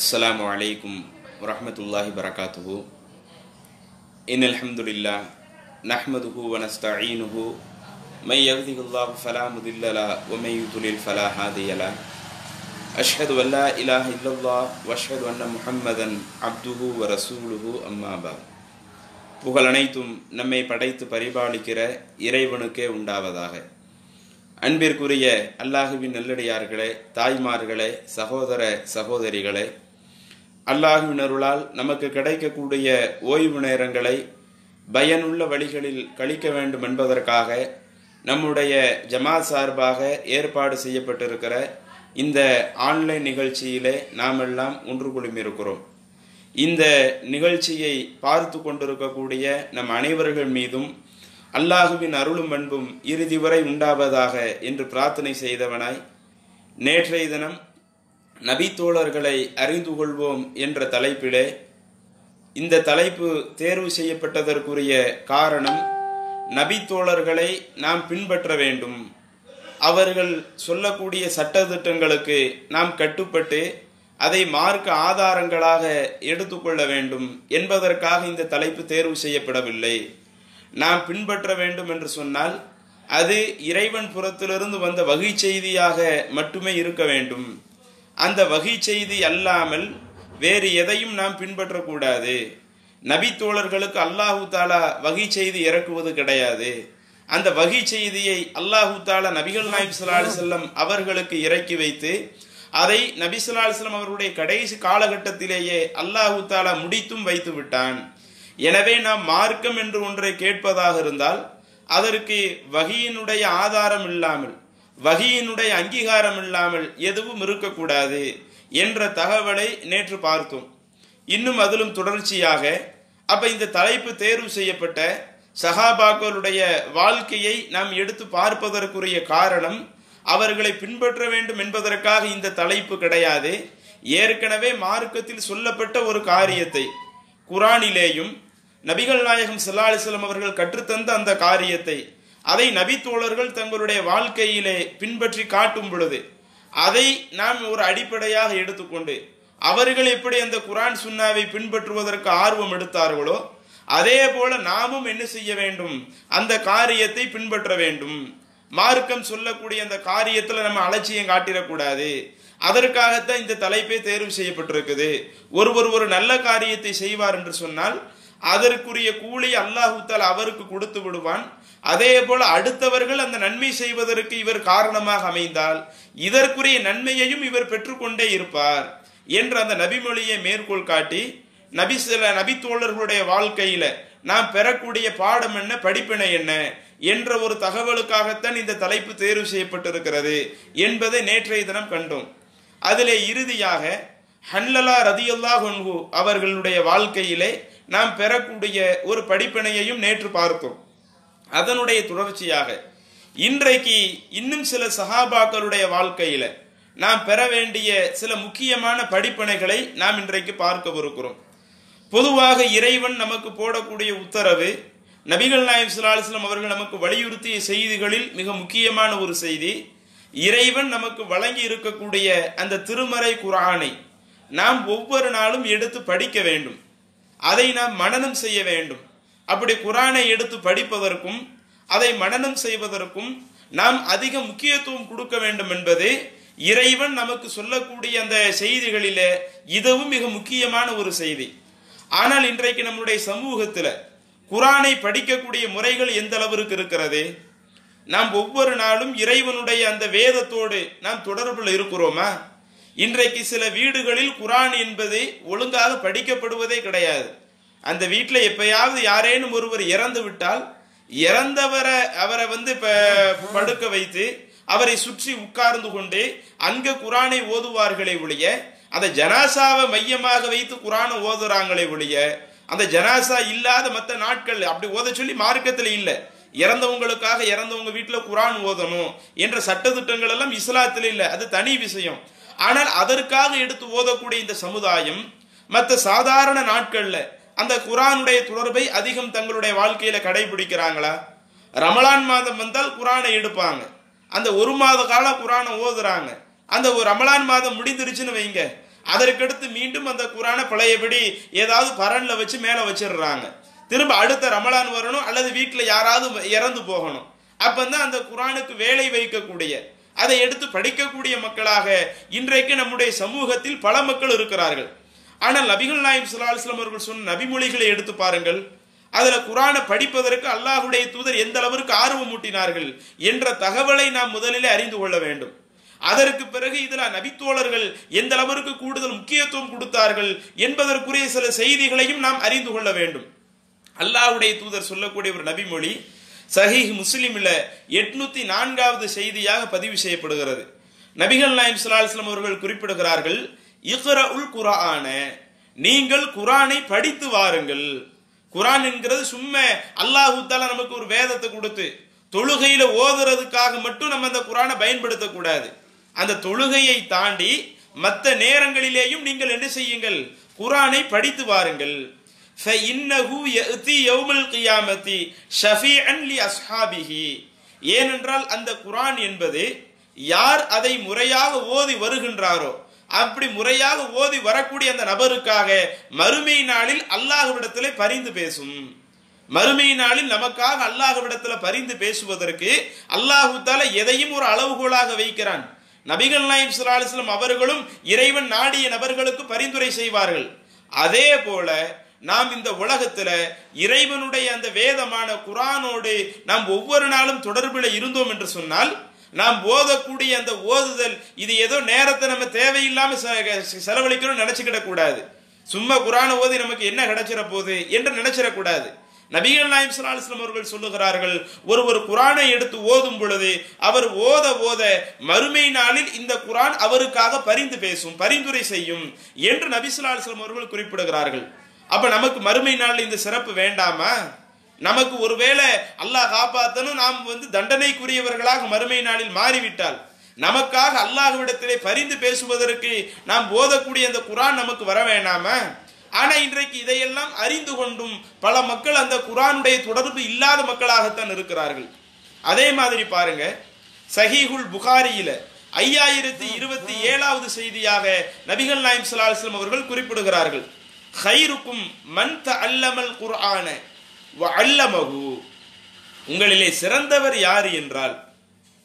السلام عليكم ورحمة الله وبركاته إن الحمد لله نحمده ونستعينه من يهده الله فلا مضل له ومن يضلل فلا هادي له أشهد أن لا إله إلا الله وأشهد أن محمدا عبده ورسوله أما بعد புகழ் அனைத்தும் நம்மை படைத்து பரிபாலிக்கிற இறைவனுக்கே உண்டாவதாக அன்பிற்குரிய அல்லாஹுவின் நல்லடியார்களே தாய்மார்களே சகோதர சகோதரிகளே அல்லாஹுவின் அருளால் நமக்கு கிடைக்கக்கூடிய ஓய்வு நேரங்களை பயனுள்ள வழிகளில் கழிக்க வேண்டும் என்பதற்காக நம்முடைய ஜமாத் சார்பாக ஏற்பாடு செய்யப்பட்டிருக்கிற இந்த ஆன்லைன் நிகழ்ச்சியிலே நாமெல்லாம் ஒன்று குழுமியிருக்கிறோம். இந்த நிகழ்ச்சியை பார்த்து கொண்டிருக்கக்கூடிய நம் அனைவர்கள் மீதும் அல்லாஹுவின் அருளும் அன்பும் இறுதி வரை உண்டாவதாக என்று பிரார்த்தனை செய்தவனாய் நேற்றைய தினம் நபித்தோழர்களை அறிந்து கொள்வோம் என்ற தலைப்பிலே இந்த தலைப்பு தேர்வு செய்யப்பட்டதற்குரிய காரணம் நபித்தோழர்களை நாம் பின்பற்ற வேண்டும். அவர்கள் சொல்லக்கூடிய சட்டத்திட்டங்களுக்கு நாம் கட்டுப்பட்டு அதை மார்க்க ஆதாரங்களாக எடுத்துக்கொள்ள வேண்டும் என்பதற்காக இந்த தலைப்பு தேர்வு செய்யப்படவில்லை. நாம் பின்பற்ற வேண்டும் என்று சொன்னால் அது இறைவன் புறத்திலிருந்து வந்த வகை செய்தியாக மட்டுமே இருக்க வேண்டும். அந்த வகை செய்தி அல்லாமல் வேறு எதையும் நாம் பின்பற்றக்கூடாது. நபித்தோழர்களுக்கு அல்லாஹு தாலா வகை செய்தி இறக்குவது கிடையாது. அந்த வகை செய்தியை அல்லாஹு தாலா நபிகள் நாயிப் சலாஹ் செல்லம் அவர்களுக்கு இறக்கி வைத்து அதை நபிசுல்லா அலுவலம் அவருடைய கடைசி காலகட்டத்திலேயே அல்லாஹு தாலா முடித்தும் வைத்து விட்டான். எனவே நாம் மார்க்கம் என்று ஒன்றை கேட்பதாக இருந்தால் அதற்கு வகையினுடைய ஆதாரம் இல்லாமல் வகியினுடைய அங்கீகாரம் இல்லாமல் எதுவும் இருக்கக்கூடாது என்ற தகவலை நேற்று பார்த்தோம். இன்னும் அதிலும் தொடர்ச்சியாக அப்ப இந்த தலைப்பு தேர்வு செய்யப்பட்ட சகாபாக்களுடைய வாழ்க்கையை நாம் எடுத்து பார்ப்பதற்குரிய காரணம் அவர்களை பின்பற்ற வேண்டும் என்பதற்காக இந்த தலைப்பு கிடையாது. ஏற்கனவே மார்க்கத்தில் சொல்லப்பட்ட ஒரு காரியத்தை குரானிலேயும் நபிகள் நாயகம் செல்லாலிசலம் அவர்கள் கற்றுத்தந்த அந்த காரியத்தை அதை நபித்தோழர்கள் தங்களுடைய வாழ்க்கையிலே பின்பற்றி காட்டும் பொழுது அதை நாம் ஒரு அடிப்படையாக எடுத்துக்கொண்டு அவர்கள் எப்படி அந்த குரான் சுன்னாவை பின்பற்றுவதற்கு ஆர்வம் எடுத்தார்களோ அதே போல நாமும் என்ன செய்ய வேண்டும்? அந்த காரியத்தை பின்பற்ற வேண்டும். மார்க்கம் சொல்லக்கூடிய அந்த காரியத்தில் நம்ம அலட்சியம் காட்டிடக்கூடாது. அதற்காகத்தான் இந்த தலைப்பே தேர்வு செய்யப்பட்டிருக்குது. ஒருவர் ஒரு நல்ல காரியத்தை செய்வார் என்று சொன்னால் அதற்குரிய கூலி அல்லாஹூத்தால் அவருக்கு கொடுத்து விடுவான். அதே போல அடுத்தவர்கள் அந்த நன்மை செய்வதற்கு இவர் காரணமாக அமைந்தால் இதற்குரிய நன்மையையும் இவர் பெற்றுக்கொண்டே இருப்பார் என்று அந்த நபிமொழியை மேற்கோள் காட்டி நபி சில நபித்தோழர்களுடைய வாழ்க்கையில நாம் பெறக்கூடிய பாடம் என்ன படிப்பினை என்ன என்ற ஒரு தகவலுக்காகத்தான் இந்த தலைப்பு தேர்வு செய்யப்பட்டிருக்கிறது என்பதை நேற்றைய தினம் கண்டோம். அதிலே இறுதியாக ஹன்லலா ரதியுல்லா ஹொன்ஹு அவர்களுடைய வாழ்க்கையிலே நாம் பெறக்கூடிய ஒரு படிப்பினையையும் நேற்று பார்த்தோம். அதனுடைய தொடர்ச்சியாக. இன்றைக்கு இன்னும் சில சஹாபாக்களுடைய வாழ்க்கையில நாம் பெற வேண்டிய சில முக்கியமான படிப்பினைகளை நாம் இன்றைக்கு பார்க்கவிருக்கிறோம். பொதுவாக இறைவன் நமக்கு போடக்கூடிய உத்தரவு நபிகள் நாயம் சுல்லாஸ்லம் அவர்கள் நமக்கு வலியுறுத்திய செய்திகளில் மிக முக்கியமான ஒரு செய்தி இறைவன் நமக்கு வழங்கி இருக்கக்கூடிய அந்த திருமறை குரானை நாம் ஒவ்வொரு நாளும் எடுத்து படிக்க வேண்டும். அதை நாம் மனனம் செய்ய வேண்டும். அப்படி குரானை எடுத்து படிப்பதற்கும் அதை மனனம் செய்வதற்கும் நாம் அதிக முக்கியத்துவம் கொடுக்க வேண்டும் என்பது இறைவன் நமக்கு சொல்லக்கூடிய அந்த செய்திகளில் இதுவும் மிக முக்கியமான ஒரு செய்தி. ஆனால் இன்றைக்கு நம்முடைய சமூகத்தில் குரானை படிக்கக்கூடிய முறைகள் எந்த அளவிற்கு இருக்கிறது? நாம் ஒவ்வொரு நாளும் இறைவனுடைய அந்த வேதத்தோடு நாம் தொடர்பில் இருக்கிறோமா? இன்றைக்கு சில வீடுகளில் குரான் என்பது ஒழுங்காக படிக்கப்படுவதே கிடையாது. அந்த வீட்டில் எப்பயாவது யாரேனும் ஒருவர் இறந்து விட்டால் இறந்தவரை அவரை வந்து படுக்க வைத்து அவரை சுற்றி உட்கார்ந்து கொண்டு அங்க குரானை ஓதுவார்களே ஒழிய அந்த ஜனாசாவை மையமாக வைத்து குரானை ஓதுறாங்களே ஒழிய அந்த ஜனாசா இல்லாத மற்ற நாட்கள் அப்படி ஓத சொல்லி மார்க்கத்தில் இல்லை. இறந்தவங்களுக்காக இறந்தவங்க வீட்டில் குரான் ஓதணும் என்ற சட்டத்திட்டங்கள் எல்லாம் இஸ்லாத்தில் இல்லை. அது தனி விஷயம். ஆனால் அதற்காக எடுத்து ஓதக்கூடிய இந்த சமுதாயம் மற்ற சாதாரண நாட்களில் அந்த குரானுடைய தொடர்பை அதிகம் தங்களுடைய வாழ்க்கையில கடைபிடிக்கிறாங்களா? ரமலான் மாதம் வந்தால் குரானை எடுப்பாங்க. அந்த ஒரு மாத கால குரானை ஓதுறாங்க. அந்த ஒரு ரமலான் மாதம் முடிந்துருச்சுன்னு வைங்க. அதற்கடுத்து மீண்டும் அந்த குரானை பழையபடி ஏதாவது பரன்ல வச்சு மேல வச்சிடுறாங்க. திரும்ப அடுத்த ரமலான் வரணும் அல்லது வீட்டில் யாராவது இறந்து போகணும். அப்பந்தான் அந்த குரானுக்கு வேலை வைக்கக்கூடிய அதை எடுத்து படிக்கக்கூடிய மக்களாக இன்றைக்கு நம்முடைய சமூகத்தில் பல மக்கள் இருக்கிறார்கள். ஆனால் நபிகள் நாயம் சுல்லாஸ்லாம் அவர்கள் சொன்ன நபிமொழிகளை எடுத்து பாருங்கள். அதில் குரானை படிப்பதற்கு அல்லாஹுடைய தூதர் எந்த அளவிற்கு ஆர்வம் மூட்டினார்கள் என்ற தகவலை நாம் முதலிலே அறிந்து கொள்ள வேண்டும். அதற்கு பிறகு இதில் நபித்தோழர்கள் எந்த அளவிற்கு கூடுதல் முக்கியத்துவம் கொடுத்தார்கள் என்பதற்குரிய சில செய்திகளையும் நாம் அறிந்து கொள்ள வேண்டும். அல்லாஹுடைய தூதர் சொல்லக்கூடிய ஒரு நபிமொழி சஹீஹ் முஸ்லீமில் எட்நூத்தி நான்காவது செய்தியாக பதிவு செய்யப்படுகிறது. நபிகள் நாயம் சுல்லாஸ்லம் அவர்கள் குறிப்பிடுகிறார்கள் இஹ்ர உல் குரான நீங்கள் குரானை படித்து வாருங்கள். குரான் என்கிறது சும்மா அல்லாஹூத்தால நமக்கு ஒரு வேதத்தை கொடுத்து தொழுகையில ஓதுறதுக்காக மட்டும் நம்ம அந்த குரானை பயன்படுத்தக்கூடாது. அந்த தொழுகையை தாண்டி மற்ற நேரங்களிலேயும் நீங்கள் என்ன செய்யுங்கள்? குரானை படித்து வாருங்கள். ஏனென்றால் அந்த குரான் என்பது யார் அதை முறையாக ஓதி வருகின்றாரோ அப்படி முறையாக ஓதி வரக்கூடிய அந்த நபருக்காக மறுமை நாளில் அல்லாஹ்விடத்திலே பரிந்து பேசும். மறுமை நாளில் நமக்காக அல்லாஹுவிடத்தில் பரிந்து பேசுவதற்கு அல்லாஹு தால எதையும் ஒரு அளவுகோலாக வைக்கிறான். நபிகள் நாயம் சுல்லாஸ்லம் அவர்களும் இறைவன் நாடிய நபர்களுக்கு பரிந்துரை செய்வார்கள். அதே போல நாம் இந்த உலகத்துல இறைவனுடைய அந்த வேதமான குரானோடு நாம் ஒவ்வொரு நாளும் தொடர்பில் இருந்தோம் என்று சொன்னால் நாம் ஓதக்கூடிய அந்த ஓதுதல் இது ஏதோ நேரத்தை நம்ம தேவையில்லாம செலவழிக்கணும்னு நினைச்சுக்கிட கூடாது. சும்மா குரான ஓதி நமக்கு என்ன கிடைச்சிட போகுது என்று நினைச்சிடக்கூடாது நபிகள் நாயம் சுலாஸ்லம் அவர்கள் சொல்லுகிறார்கள் ஒருவர் குரானை எடுத்து ஓதும் பொழுது அவர் ஓத ஓத மறுமை நாளில் இந்த குரான் அவருக்காக பரிந்து பேசும் பரிந்துரை செய்யும் என்று நபி சுலாஸ்லம் அவர்கள் குறிப்பிடுகிறார்கள். அப்ப நமக்கு மறுமை நாளில் இந்த சிறப்பு வேண்டாமா? நமக்கு ஒருவேளை அல்லாஹ் காப்பாத்தனும் நாம் வந்து தண்டனைக்குரியவர்களாக மறுமை நாளில் மாறிவிட்டால் நமக்காக அல்லாஹ்விடத்திலே பரிந்து பேசுவதற்கு நாம் போதக்கூடிய அந்த குரான் நமக்கு வர வேண்டாமா ஆனா இன்றைக்கு இதையெல்லாம் அறிந்து கொண்டும் பல மக்கள் அந்த குரானுடைய தொடர்பு இல்லாத மக்களாகத்தான் இருக்கிறார்கள். அதே மாதிரி பாருங்க சஹீஹுல் புகாரியில ஐயாயிரத்தி இருபத்தி ஏழாவது செய்தியாக நபிகள் நாயம் சலாஹம் அவர்கள் குறிப்பிடுகிறார்கள். ஹைருக்கும் மன் த அல்லமல் குர்ஆன அல்லமகு உங்களிலே சிறந்தவர் யார் என்றால்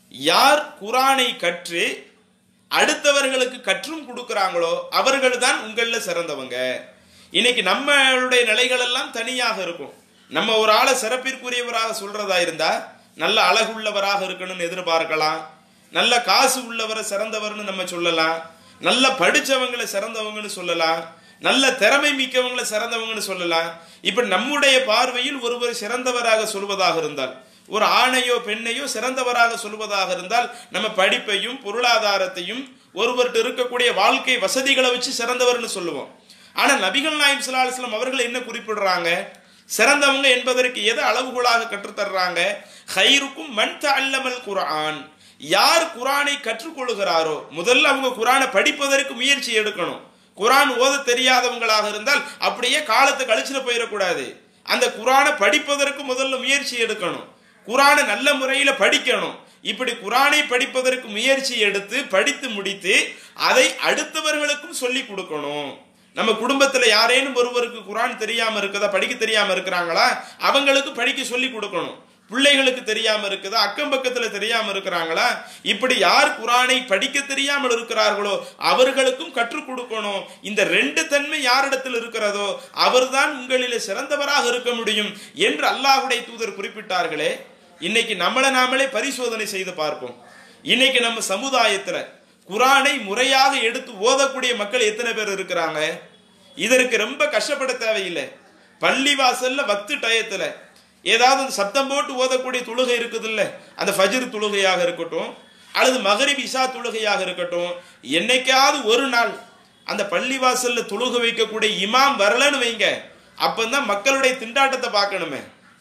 யார் குரானை கற்று அடுத்தவர்களுக்கு கற்றும் கொடுக்கிறாங்களோ அவர்கள் தான் உங்களில் சிறந்தவங்க. இன்னைக்கு நம்மளுடைய நிலைகள் எல்லாம் தனியாக இருக்கும். நம்ம ஒரு ஆளை சிறப்பிற்குரியவராக சொல்றதா இருந்தா நல்ல அழகுள்ளவராக இருக்கணும்னு எதிர்பார்க்கலாம். நல்ல காசு உள்ளவரை சிறந்தவர்னு நம்ம சொல்லலாம். நல்ல படித்தவங்களை சிறந்தவங்கன்னு சொல்லலாம். நல்ல திறமை மிக்கவங்களை சிறந்தவங்கன்னு சொல்லலாம் இப்ப நம்முடைய பார்வையில் ஒருவர் சிறந்தவராக சொல்வதாக இருந்தால் ஒரு ஆணையோ பெண்ணையோ சிறந்தவராக சொல்வதாக இருந்தால் நம்ம படிப்பையும் பொருளாதாரத்தையும் ஒருவர்கிட்ட இருக்கக்கூடிய வாழ்க்கை வசதிகளை வச்சு சிறந்தவர்னு சொல்லுவோம். ஆனா நபிகள் நாயம் சுல்லாஸ்லாம் அவர்கள் என்ன குறிப்பிடுறாங்க? சிறந்தவங்க என்பதற்கு எது அளவுகோலாக கற்றுத்தர்றாங்க? ஹைருக்கும் மண் அல்லமல் குரான் யார் குரானை கற்றுக்கொள்கிறாரோ முதல்ல அவங்க குரானை படிப்பதற்கு முயற்சி எடுக்கணும். குரான் ஓத தெரியாதவங்களாக இருந்தால் அப்படியே காலத்தை கழிச்சிட போயிடக்கூடாது. அந்த குரானை படிப்பதற்கு முதல்ல முயற்சி எடுக்கணும். குரானை நல்ல முறையில் படிக்கணும். இப்படி குரானை படிப்பதற்கு முயற்சி எடுத்து படித்து முடித்து அதை அடுத்தவர்களுக்கும் சொல்லி கொடுக்கணும். நம்ம குடும்பத்தில் யாரேனும் ஒருவருக்கு குரான் தெரியாமல் இருக்குதா படிக்க தெரியாமல் இருக்கிறாங்களா? அவங்களுக்கு படிக்க சொல்லி கொடுக்கணும். பிள்ளைகளுக்கு தெரியாம இருக்குதா அக்கம் பக்கத்துல தெரியாம இருக்கிறாங்களா? இப்படி யார் குரானை படிக்க தெரியாமல் இருக்கிறார்களோ அவர்களுக்கும் கற்றுக் கொடுக்கணும். இந்த ரெண்டு தன்மை யாரிடத்தில் இருக்கிறதோ அவர்தான் உங்களிலே சிறந்தவராக இருக்க முடியும் என்று அல்லாஹுடைய தூதர் குறிப்பிட்டார்களே. இன்னைக்கு நம்மளை நாமளே பரிசோதனை செய்து பார்ப்போம். இன்னைக்கு நம்ம சமுதாயத்துல குரானை முறையாக எடுத்து ஓதக்கூடிய மக்கள் எத்தனை பேர் இருக்கிறாங்க? இதற்கு ரொம்ப கஷ்டப்பட தேவையில்லை. பள்ளிவாசல்ல வத்து டயத்துல ஏதாவது சத்தம் போட்டு ஓதக்கூடிய தொழுகை இருக்குது இல்லை அந்த ஃபஜிர் தொழுகையாக இருக்கட்டும் அல்லது மகரிப் இஷா தொழுகையாக இருக்கட்டும் என்னைக்காவது ஒரு நாள் அந்த பள்ளிவாசல்ல தொழுக வைக்கக்கூடிய இமாம் வரலன்னு வைங்க. அப்பந்தான் மக்களுடைய திண்டாட்டத்தை பார்க்கணுமே.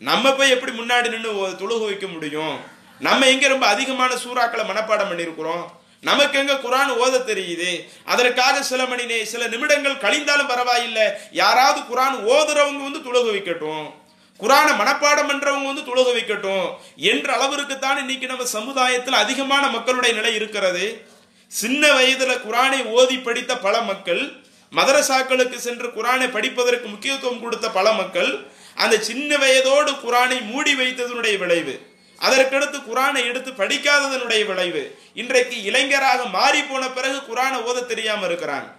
நம்ம போய் எப்படி முன்னாடி நின்று தொழுக வைக்க முடியும்? நம்ம எங்க ரொம்ப அதிகமான சூறாக்களை மனப்பாடம் பண்ணியிருக்கிறோம்? நமக்கு எங்க குரான் ஓத தெரியுது? அதற்காக சில மணி சில நிமிடங்கள் கழிந்தாலும் பரவாயில்லை. யாராவது குரான் ஓதுறவங்க வந்து தொழுகை வைக்கட்டும். குரானை மனப்பாடம் பண்றவங்க வந்து தொழுக வைக்கட்டும் என்ற அளவிற்கு தான் இன்னைக்கு நம்ம சமுதாயத்தில் அதிகமான மக்களுடைய நிலை இருக்கிறது. சின்ன வயதுல குரானை ஓதி படித்த பல மக்கள் மதரசாக்களுக்கு சென்று குரானை படிப்பதற்கு முக்கியத்துவம் கொடுத்த பல மக்கள் அந்த சின்ன வயதோடு குரானை மூடி வைத்ததனுடைய விளைவு. அதற்கடுத்து குரானை எடுத்து படிக்காததனுடைய விளைவு. இன்றைக்கு இளைஞராக மாறி போன பிறகு குரானை ஓத தெரியாம இருக்கிறாங்க.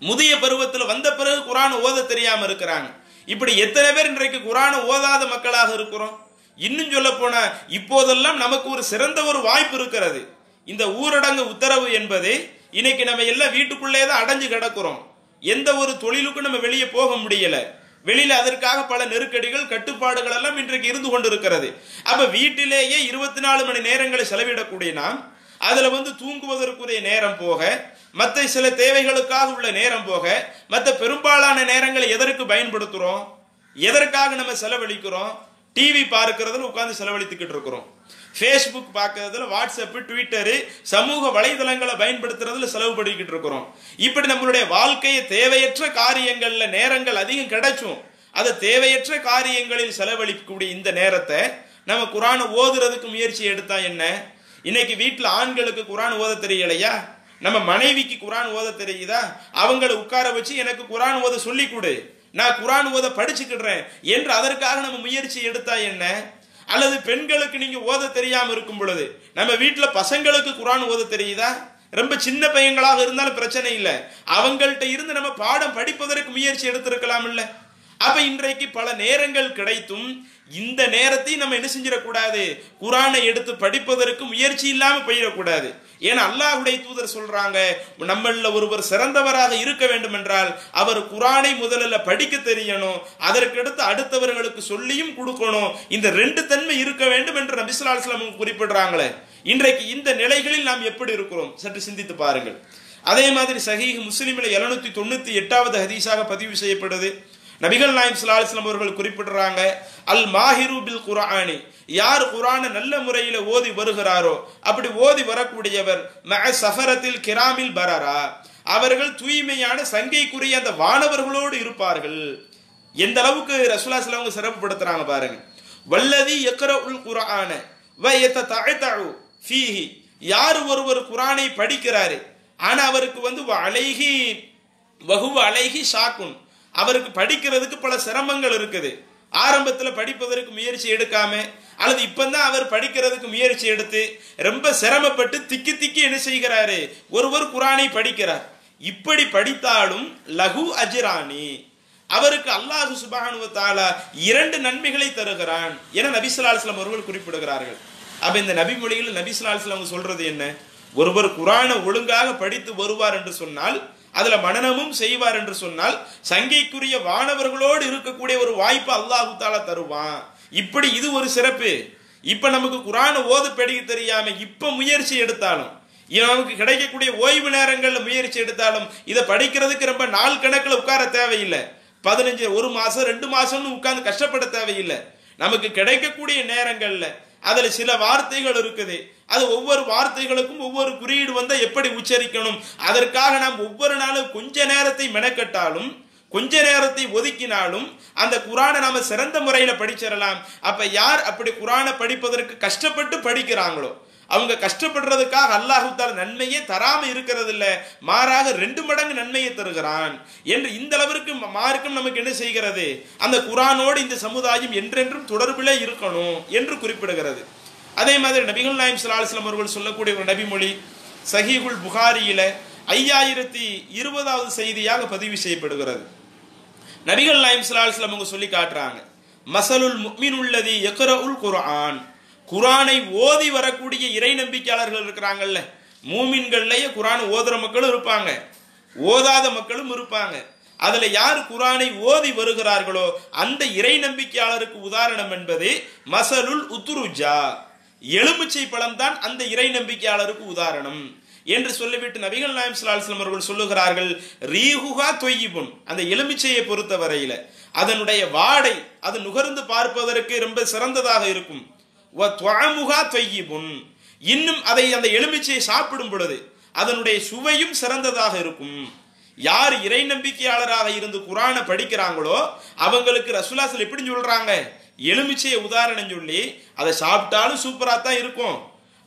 முதிய பருவத்தில் வந்த பிறகு குரான் ஓத தெரியாம இருக்கிறாங்க. இப்படி எத்தனை பேர் இன்றைக்கு குரானை ஓதாத மக்களாக இருக்கிறோம்? இன்னும் சொல்ல போனா இப்போதெல்லாம் நமக்கு ஒரு சிறந்த ஒரு வாய்ப்பு இருக்கிறது. இந்த ஊரடங்கு உத்தரவு என்பது இன்னைக்கு நம்ம எல்லாம் வீட்டுக்குள்ளே தான் அடைஞ்சு கிடக்கிறோம். எந்த ஒரு தொழிலுக்கும் நம்ம வெளியே போக முடியல. வெளியில அதற்காக பல நெருக்கடிகள் கட்டுப்பாடுகள் எல்லாம் இன்றைக்கு இருந்து கொண்டிருக்கிறது. அப்ப வீட்டிலேயே இருபத்தி நாலு மணி நேரங்களை செலவிடக்கூடிய நாம் அதுல வந்து தூங்குவதற்குரிய நேரம் போக மற்ற சில தேவைகளுக்காக உள்ள நேரம் போக மற்ற பெரும்பாலான நேரங்களை எதற்கு பயன்படுத்துகிறோம் எதற்காக நம்ம செலவழிக்கிறோம்? டிவி பார்க்கறதுல உட்காந்து செலவழித்துக்கிட்டு இருக்கிறோம். ஃபேஸ்புக் பார்க்கறதுல வாட்ஸ்அப்பு ட்விட்டரு சமூக வலைதளங்களை பயன்படுத்துறதுல செலவு பண்ணிக்கிட்டு இருக்கிறோம். இப்படி நம்மளுடைய வாழ்க்கையை தேவையற்ற காரியங்களில் நேரங்கள் அதிகம் கிடைச்சும் அதை தேவையற்ற காரியங்களில் செலவழிக்கக்கூடிய இந்த நேரத்தை நம்ம குரானை ஓதுறதுக்கு முயற்சி எடுத்தா என்ன? இன்னைக்கு வீட்டில் ஆண்களுக்கு குரான் ஓத தெரியலையா? நம்ம மனைவிக்கு குரான் ஓத தெரியுதா? அவங்களை உட்கார வச்சு எனக்கு குரான் ஓத சொல்லி கொடு. நான் குரான் ஓத படிச்சுக்கிடுறேன். என்று அதற்காக நம்ம முயற்சி எடுத்தா என்ன? அல்லது பெண்களுக்கு நீங்க ஓத தெரியாம இருக்கும் பொழுது நம்ம வீட்டுல பசங்களுக்கு குரான் ஓத தெரியுதா? ரொம்ப சின்ன பையங்களாக இருந்தாலும் பிரச்சனை இல்லை. அவங்கள்ட்ட இருந்து நம்ம பாடம் படிப்பதற்கு முயற்சி எடுத்திருக்கலாம் இல்ல. அப்ப இன்றைக்கு பல நேரங்கள் கிடைத்தும் இந்த நேரத்தையும் நம்ம என்ன செஞ்சிடக்கூடாது? குரானை எடுத்து படிப்பதற்கு முயற்சி இல்லாம போயிடக்கூடாது. ஏன்னா அல்லாஹுடைய தூதர் சொல்றாங்க நம்மள ஒருவர் சிறந்தவராக இருக்க வேண்டும் என்றால் அவர் குரானை முதல்ல படிக்க தெரியணும் அதற்கடுத்து அடுத்தவர்களுக்கு சொல்லியும் கொடுக்கணும். இந்த ரெண்டு தன்மை இருக்க வேண்டும் என்று நபிசுல்லா அலுவலாம் குறிப்பிடுறாங்களே. இன்றைக்கு இந்த நிலைகளில் நாம் எப்படி இருக்கிறோம்? சற்று சிந்தித்து பாருங்கள். அதே மாதிரி சஹீஹ் முஸ்லீமில் எழுநூத்தி தொண்ணூத்தி எட்டாவது ஹதீஸாக பதிவு செய்யப்படுது. நபிகள் நாயம் சலாஹ்லாம் அவர்கள் குறிப்பிடுறாங்க அல் மாஹிரு பில் குரானி யார் குரானை நல்ல முறையில் ஓதி வருகிறாரோ அப்படி ஓதி வரக்கூடியவர் மக சஃபரத்தில் கிராமில் பரரா. அவர்கள் தூய்மையான சங்கைக்குரிய அந்த வானவர்களோடு இருப்பார்கள். எந்த அளவுக்கு ரசூலா சிலவங்க சிறப்புப்படுத்துறாங்க பாருங்க. வல்லதி எக்கர உல் குரான எத்த ஃபீஹி. யார் ஒருவர் குரானை படிக்கிறாரு ஆனா அவருக்கு வந்து அழகி வகுவ அழகி ஷாக்குன். அவருக்கு படிக்கிறதுக்கு பல சிரமங்கள் இருக்குது. ஆரம்பத்தில் படிப்பதற்கு முயற்சி எடுக்காமல் அல்லது இப்பந்தான் அவர் படிக்கிறதுக்கு முயற்சி எடுத்து ரொம்ப சிரமப்பட்டு திக்கி திக்கி என்ன செய்கிறாரு? ஒருவர் குரானை படிக்கிறார். இப்படி படித்தாலும் லகு அஜிரானி. அவருக்கு அல்லாஹு சுபானுவத்தால இரண்டு நன்மைகளை தருகிறான் என நபிசுல்லாஸ்லாம் அவர்கள் குறிப்பிடுகிறார்கள். அப்ப இந்த நபி மொழியில் நபிசுல்லாஸ்லாம் அவங்க சொல்றது என்ன? ஒருவர் குரானை ஒழுங்காக படித்து வருவார் என்று சொன்னால் அதுல மனநமும் செய்வார் என்று சொன்னால் சங்கைக்குரிய வானவர்களோடு இருக்கக்கூடிய ஒரு வாய்ப்பு அல்லாஹு தாலா தருவான். இப்படி இது ஒரு சிறப்பு. இப்ப நமக்கு குரான ஓது படிக்க தெரியாம இப்ப முயற்சி எடுத்தாலும் நமக்கு கிடைக்கக்கூடிய ஓய்வு நேரங்கள்ல முயற்சி எடுத்தாலும் இதை படிக்கிறதுக்கு ரொம்ப நாள் கணக்கில் உட்கார தேவையில்லை. பதினஞ்சு ஒரு மாசம் ரெண்டு மாசம்னு உட்கார்ந்து கஷ்டப்பட தேவையில்லை. நமக்கு கிடைக்கக்கூடிய நேரங்கள்ல அதுல சில வார்த்தைகள் இருக்குது. அது ஒவ்வொரு வார்த்தைகளுக்கும் ஒவ்வொரு குறியீடு வந்தால் எப்படி உச்சரிக்கணும்? அதற்காக நாம் ஒவ்வொரு நாளும் கொஞ்ச நேரத்தை மெனக்கட்டாலும் கொஞ்ச நேரத்தை ஒதுக்கினாலும் அந்த குரானை நாம சிறந்த முறையில படிச்சிடலாம். அப்ப யார் அப்படி குரானை படிப்பதற்கு கஷ்டப்பட்டு படிக்கிறாங்களோ அவங்க கஷ்டப்படுறதுக்காக அல்லாஹுத்தால் நன்மையே தராம இருக்கிறது இல்ல மாறாக ரெண்டு மடங்கு நன்மையை தருகிறான் என்று இந்த அளவிற்கு மார்க்கம் நமக்கு என்ன செய்கிறது? அந்த குரானோடு இந்த சமுதாயம் என்றென்றும் தொடர்பில் இருக்கணும் என்று குறிப்பிடுகிறது. அதே மாதிரி நபிகள் நாயம் சலாஹ்லாம் அவர்கள் சொல்லக்கூடிய ஒரு நபிமொழி சஹீகுல் புகாரியில ஐயாயிரத்தி இருபதாவது செய்தியாக பதிவு செய்யப்படுகிறது. நபிகள் நாயம் சலாஹ்லாம் அவங்க சொல்லி காட்டுறாங்க. மசலுல் முக்மின் உள்ளது எக்கர உல் குரான் குரானை ஓதி வரக்கூடிய இறை நம்பிக்கையாளர்கள் இருக்கிறாங்கல்ல. மூமின்கள்லயே குரான் ஓதுற மக்களும் இருப்பாங்க. ஓதாத மக்களும் இருப்பாங்க. அதுல யார் குரானை ஓதி வருகிறார்களோ அந்த இறை நம்பிக்கையாளருக்கு உதாரணம் என்பது மசலுல் உத்துருஜா எலுமிச்சை பழம் தான் அந்த இறை நம்பிக்கையாளருக்கு உதாரணம். என்று சொல்லிவிட்டு நபிகள் நாயம் சலாஹம் அவர்கள் சொல்லுகிறார்கள் ரீஹுகா தொய்யிபுன். அந்த எலுமிச்சையை பொறுத்த வரையில அதனுடைய வாடை அது நுகர்ந்து பார்ப்பதற்கு ரொம்ப சிறந்ததாக இருக்கும். தொய்யிபுன். இன்னும் அதை அந்த எலுமிச்சையை சாப்பிடும் பொழுது அதனுடைய சுவையும் சிறந்ததாக இருக்கும். யார் இறை நம்பிக்கையாளராக இருந்து குரானை படிக்கிறாங்களோ அவங்களுக்கு ரசுலாசல் எப்படி சொல்றாங்க? எலுமிச்சையை உதாரணம் சொல்லி அதை சாப்பிட்டாலும் சூப்பராக தான் இருக்கும்.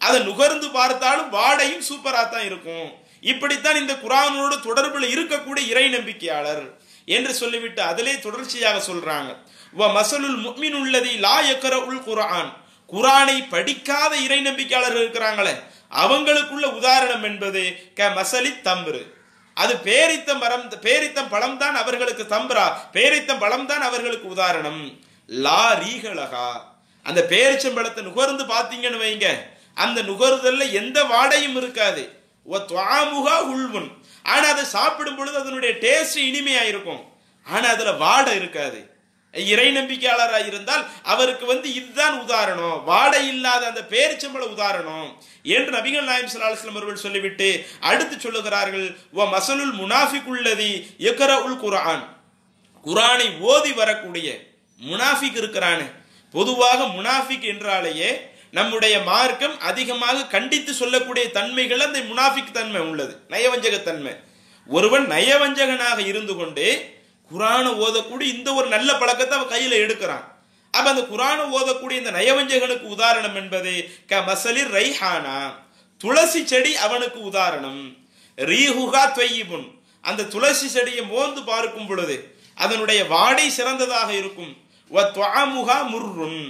அதை நுகர்ந்து பார்த்தாலும் வாடையும் சூப்பரா தான் இருக்கும். இப்படித்தான் இந்த குரானோடு தொடர்பில் இருக்கக்கூடிய இறை நம்பிக்கையாளர் என்று சொல்லிவிட்டு அதிலே தொடர்ச்சியாக சொல்றாங்க. வ மசலுல் முக்மின் உள்ளதி லா எக்கர உல் குரான் குரானை படிக்காத இறை நம்பிக்கையாளர்கள் இருக்கிறாங்களே அவங்களுக்குள்ள உதாரணம் என்பது க மசலி தம்புரு அது பேரித்த மரம் பேரித்தம் பழம் தான் அவர்களுக்கு தம்பரா பேரித்தம் பழம் தான் அவர்களுக்கு உதாரணம். லா ரீகலகா. அந்த பேரிச்சம்பழத்தை நுகர்ந்து பார்த்தீங்கன்னு வைங்க. அந்த நுகர்தல்ல எந்த வாடையும் இருக்காது. துவாமுகா உள்வன். ஆனா அதை சாப்பிடும் பொழுது அதனுடைய டேஸ்ட் இனிமையா இருக்கும் ஆனா அதுல வாடை இருக்காது. இறை நம்பிக்கையாளராக இருந்தால் அவருக்கு வந்து இதுதான் உதாரணம். வாடை இல்லாத அந்த பேரிச்சம்பள உதாரணம் என்று நபிகள் நாயம் சலாஹம் அவர்கள் சொல்லிவிட்டு அடுத்து சொல்லுகிறார்கள் ஓ மசலுல் முனாஃபிக் உள்ளதி எக்கர உல் குரான் குரானை ஓதி வரக்கூடிய முனாஃபிக் இருக்கிறானு. பொதுவாக முனாஃபிக் என்றாலேயே நம்முடைய மார்க்கம் அதிகமாக கண்டித்து சொல்லக்கூடிய தன்மைகள் அந்த முனாஃபிக் தன்மை உள்ளது நயவஞ்சக தன்மை ஒருவன் நயவஞ்சகனாக இருந்து கொண்டு குரானை ஓதக்கூடிய இந்த ஒரு நல்ல பழக்கத்தை அவன் கையில் எடுக்கிறான். அப்ப அந்த குரானை ஓதக்கூடிய இந்த நயவஞ்சகனுக்கு உதாரணம் என்பது க மசலிர் ரைஹானா துளசி செடி அவனுக்கு உதாரணம். ரீஹுகா தொய்யிபுன் அந்த துளசி செடியை மோந்து பார்க்கும் பொழுது அதனுடைய வாடை சிறந்ததாக இருக்கும். வ துவாமுகா முர்ருன்.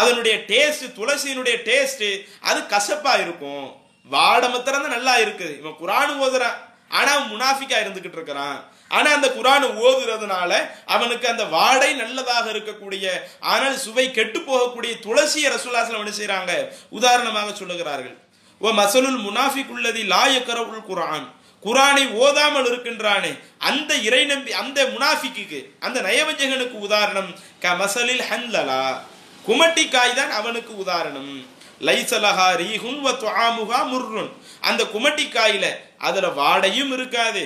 அதனுடைய டேஸ்ட் துளசியினுடைய டேஸ்ட் அது கசப்பா இருக்கும். வாடை நல்லா இருக்குது. இவன் குரான் ஓதுறான். ஆனா அவன் முனாஃபிக்கா இருந்துகிட்டு இருக்கிறான். ஆனா அந்த குரான் ஓதுறதுனால அவனுக்கு அந்த வாடை நல்லதாக இருக்கக்கூடிய ஆனால் சுவை கெட்டு போகக்கூடிய துளசிய ரசூலாசலம் என்ன செய்யறாங்க உதாரணமாக சொல்லுகிறார்கள். ஓ மசலுல் முனாஃபிக் உள்ளதி லாயக்கர உள் குரான் குரானை ஓதாமல் இருக்கின்றானே. அந்த இறை நம்பி அந்த முனாஃபிக்கு அந்த நயவஞ்சகனுக்கு உதாரணம் க மசலில் ஹன்லலா. குமட்டிக்காய் தான் அவனுக்கு உதாரணம். லைசலஹா ரீஹுன் வ துஆமுகா முர்ருன். அந்த குமட்டிக்காயில அதுல வாடையும் இருக்காது.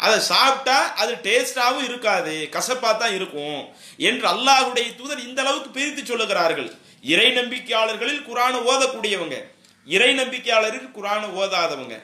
அதை சாப்பிட்டா அது டேஸ்டாவும் இருக்காது. கசப்பா தான் இருக்கும் என்று அல்லாஹுடைய தூதர் இந்த அளவுக்கு பிரித்து சொல்லுகிறார்கள். இறை நம்பிக்கையாளர்களில் குரானை ஓதக்கூடியவங்க. இறை நம்பிக்கையாளரில் குரானை ஓதாதவங்க.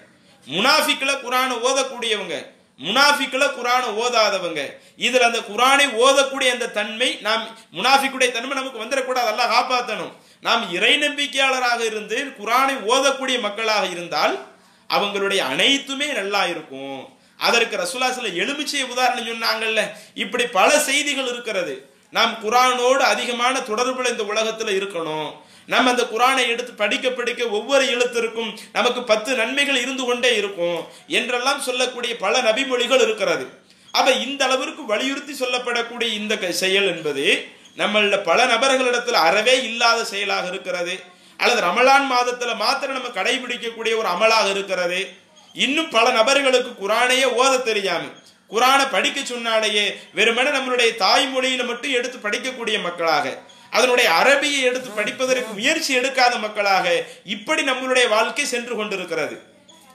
முனாஃபிக்கில் குரானை ஓதக்கூடியவங்க. முனாஃபிக்கில் குரானை ஓதாதவங்க. இதில் அந்த குரானை ஓதக்கூடிய அந்த தன்மை நாம் முனாஃபிக்குடைய தன்மை நமக்கு வந்துடக்கூடாது. அதெல்லாம் காப்பாற்றணும் நாம் இறை நம்பிக்கையாளராக இருந்து குரானை ஓதக்கூடிய மக்களாக இருந்தால் அவங்களுடைய அனைத்துமே நல்லா இருக்கும். அதற்கு ரசூலாசில எலுமிச்சை உதாரணம் சொன்னாங்கல்ல. இப்படி பல செய்திகள் இருக்கிறது. நாம் குரானோடு அதிகமான தொடர்புல இந்த உலகத்தில் இருக்கணும். நம்ம அந்த குரானை எடுத்து படிக்க படிக்க ஒவ்வொரு எழுத்திற்கும் நமக்கு பத்து நன்மைகள் இருந்து கொண்டே இருக்கும் என்றெல்லாம் சொல்லக்கூடிய பல நபிமொழிகள் இருக்கிறது. அப்ப இந்த அளவிற்கு வலியுறுத்தி சொல்லப்படக்கூடிய இந்த க- செயல் என்பது நம்மள பல நபர்களிடத்தில் அறவே இல்லாத செயலாக இருக்கிறது. அல்லது ரமலான் மாதத்தில் மாத்திரம் நம்ம கடைபிடிக்கக்கூடிய ஒரு அமலாக இருக்கிறது. இன்னும் பல நபர்களுக்கு குரானையே ஓத தெரியாமல் குரானை படிக்க சொன்னாலேயே வெறுமனே நம்மளுடைய தாய்மொழியில மட்டும் எடுத்து படிக்கக்கூடிய மக்களாக அதனுடைய அரபியை எடுத்து படிப்பதற்கு முயற்சி எடுக்காத மக்களாக இப்படி நம்மளுடைய வாழ்க்கை சென்று கொண்டிருக்கிறது.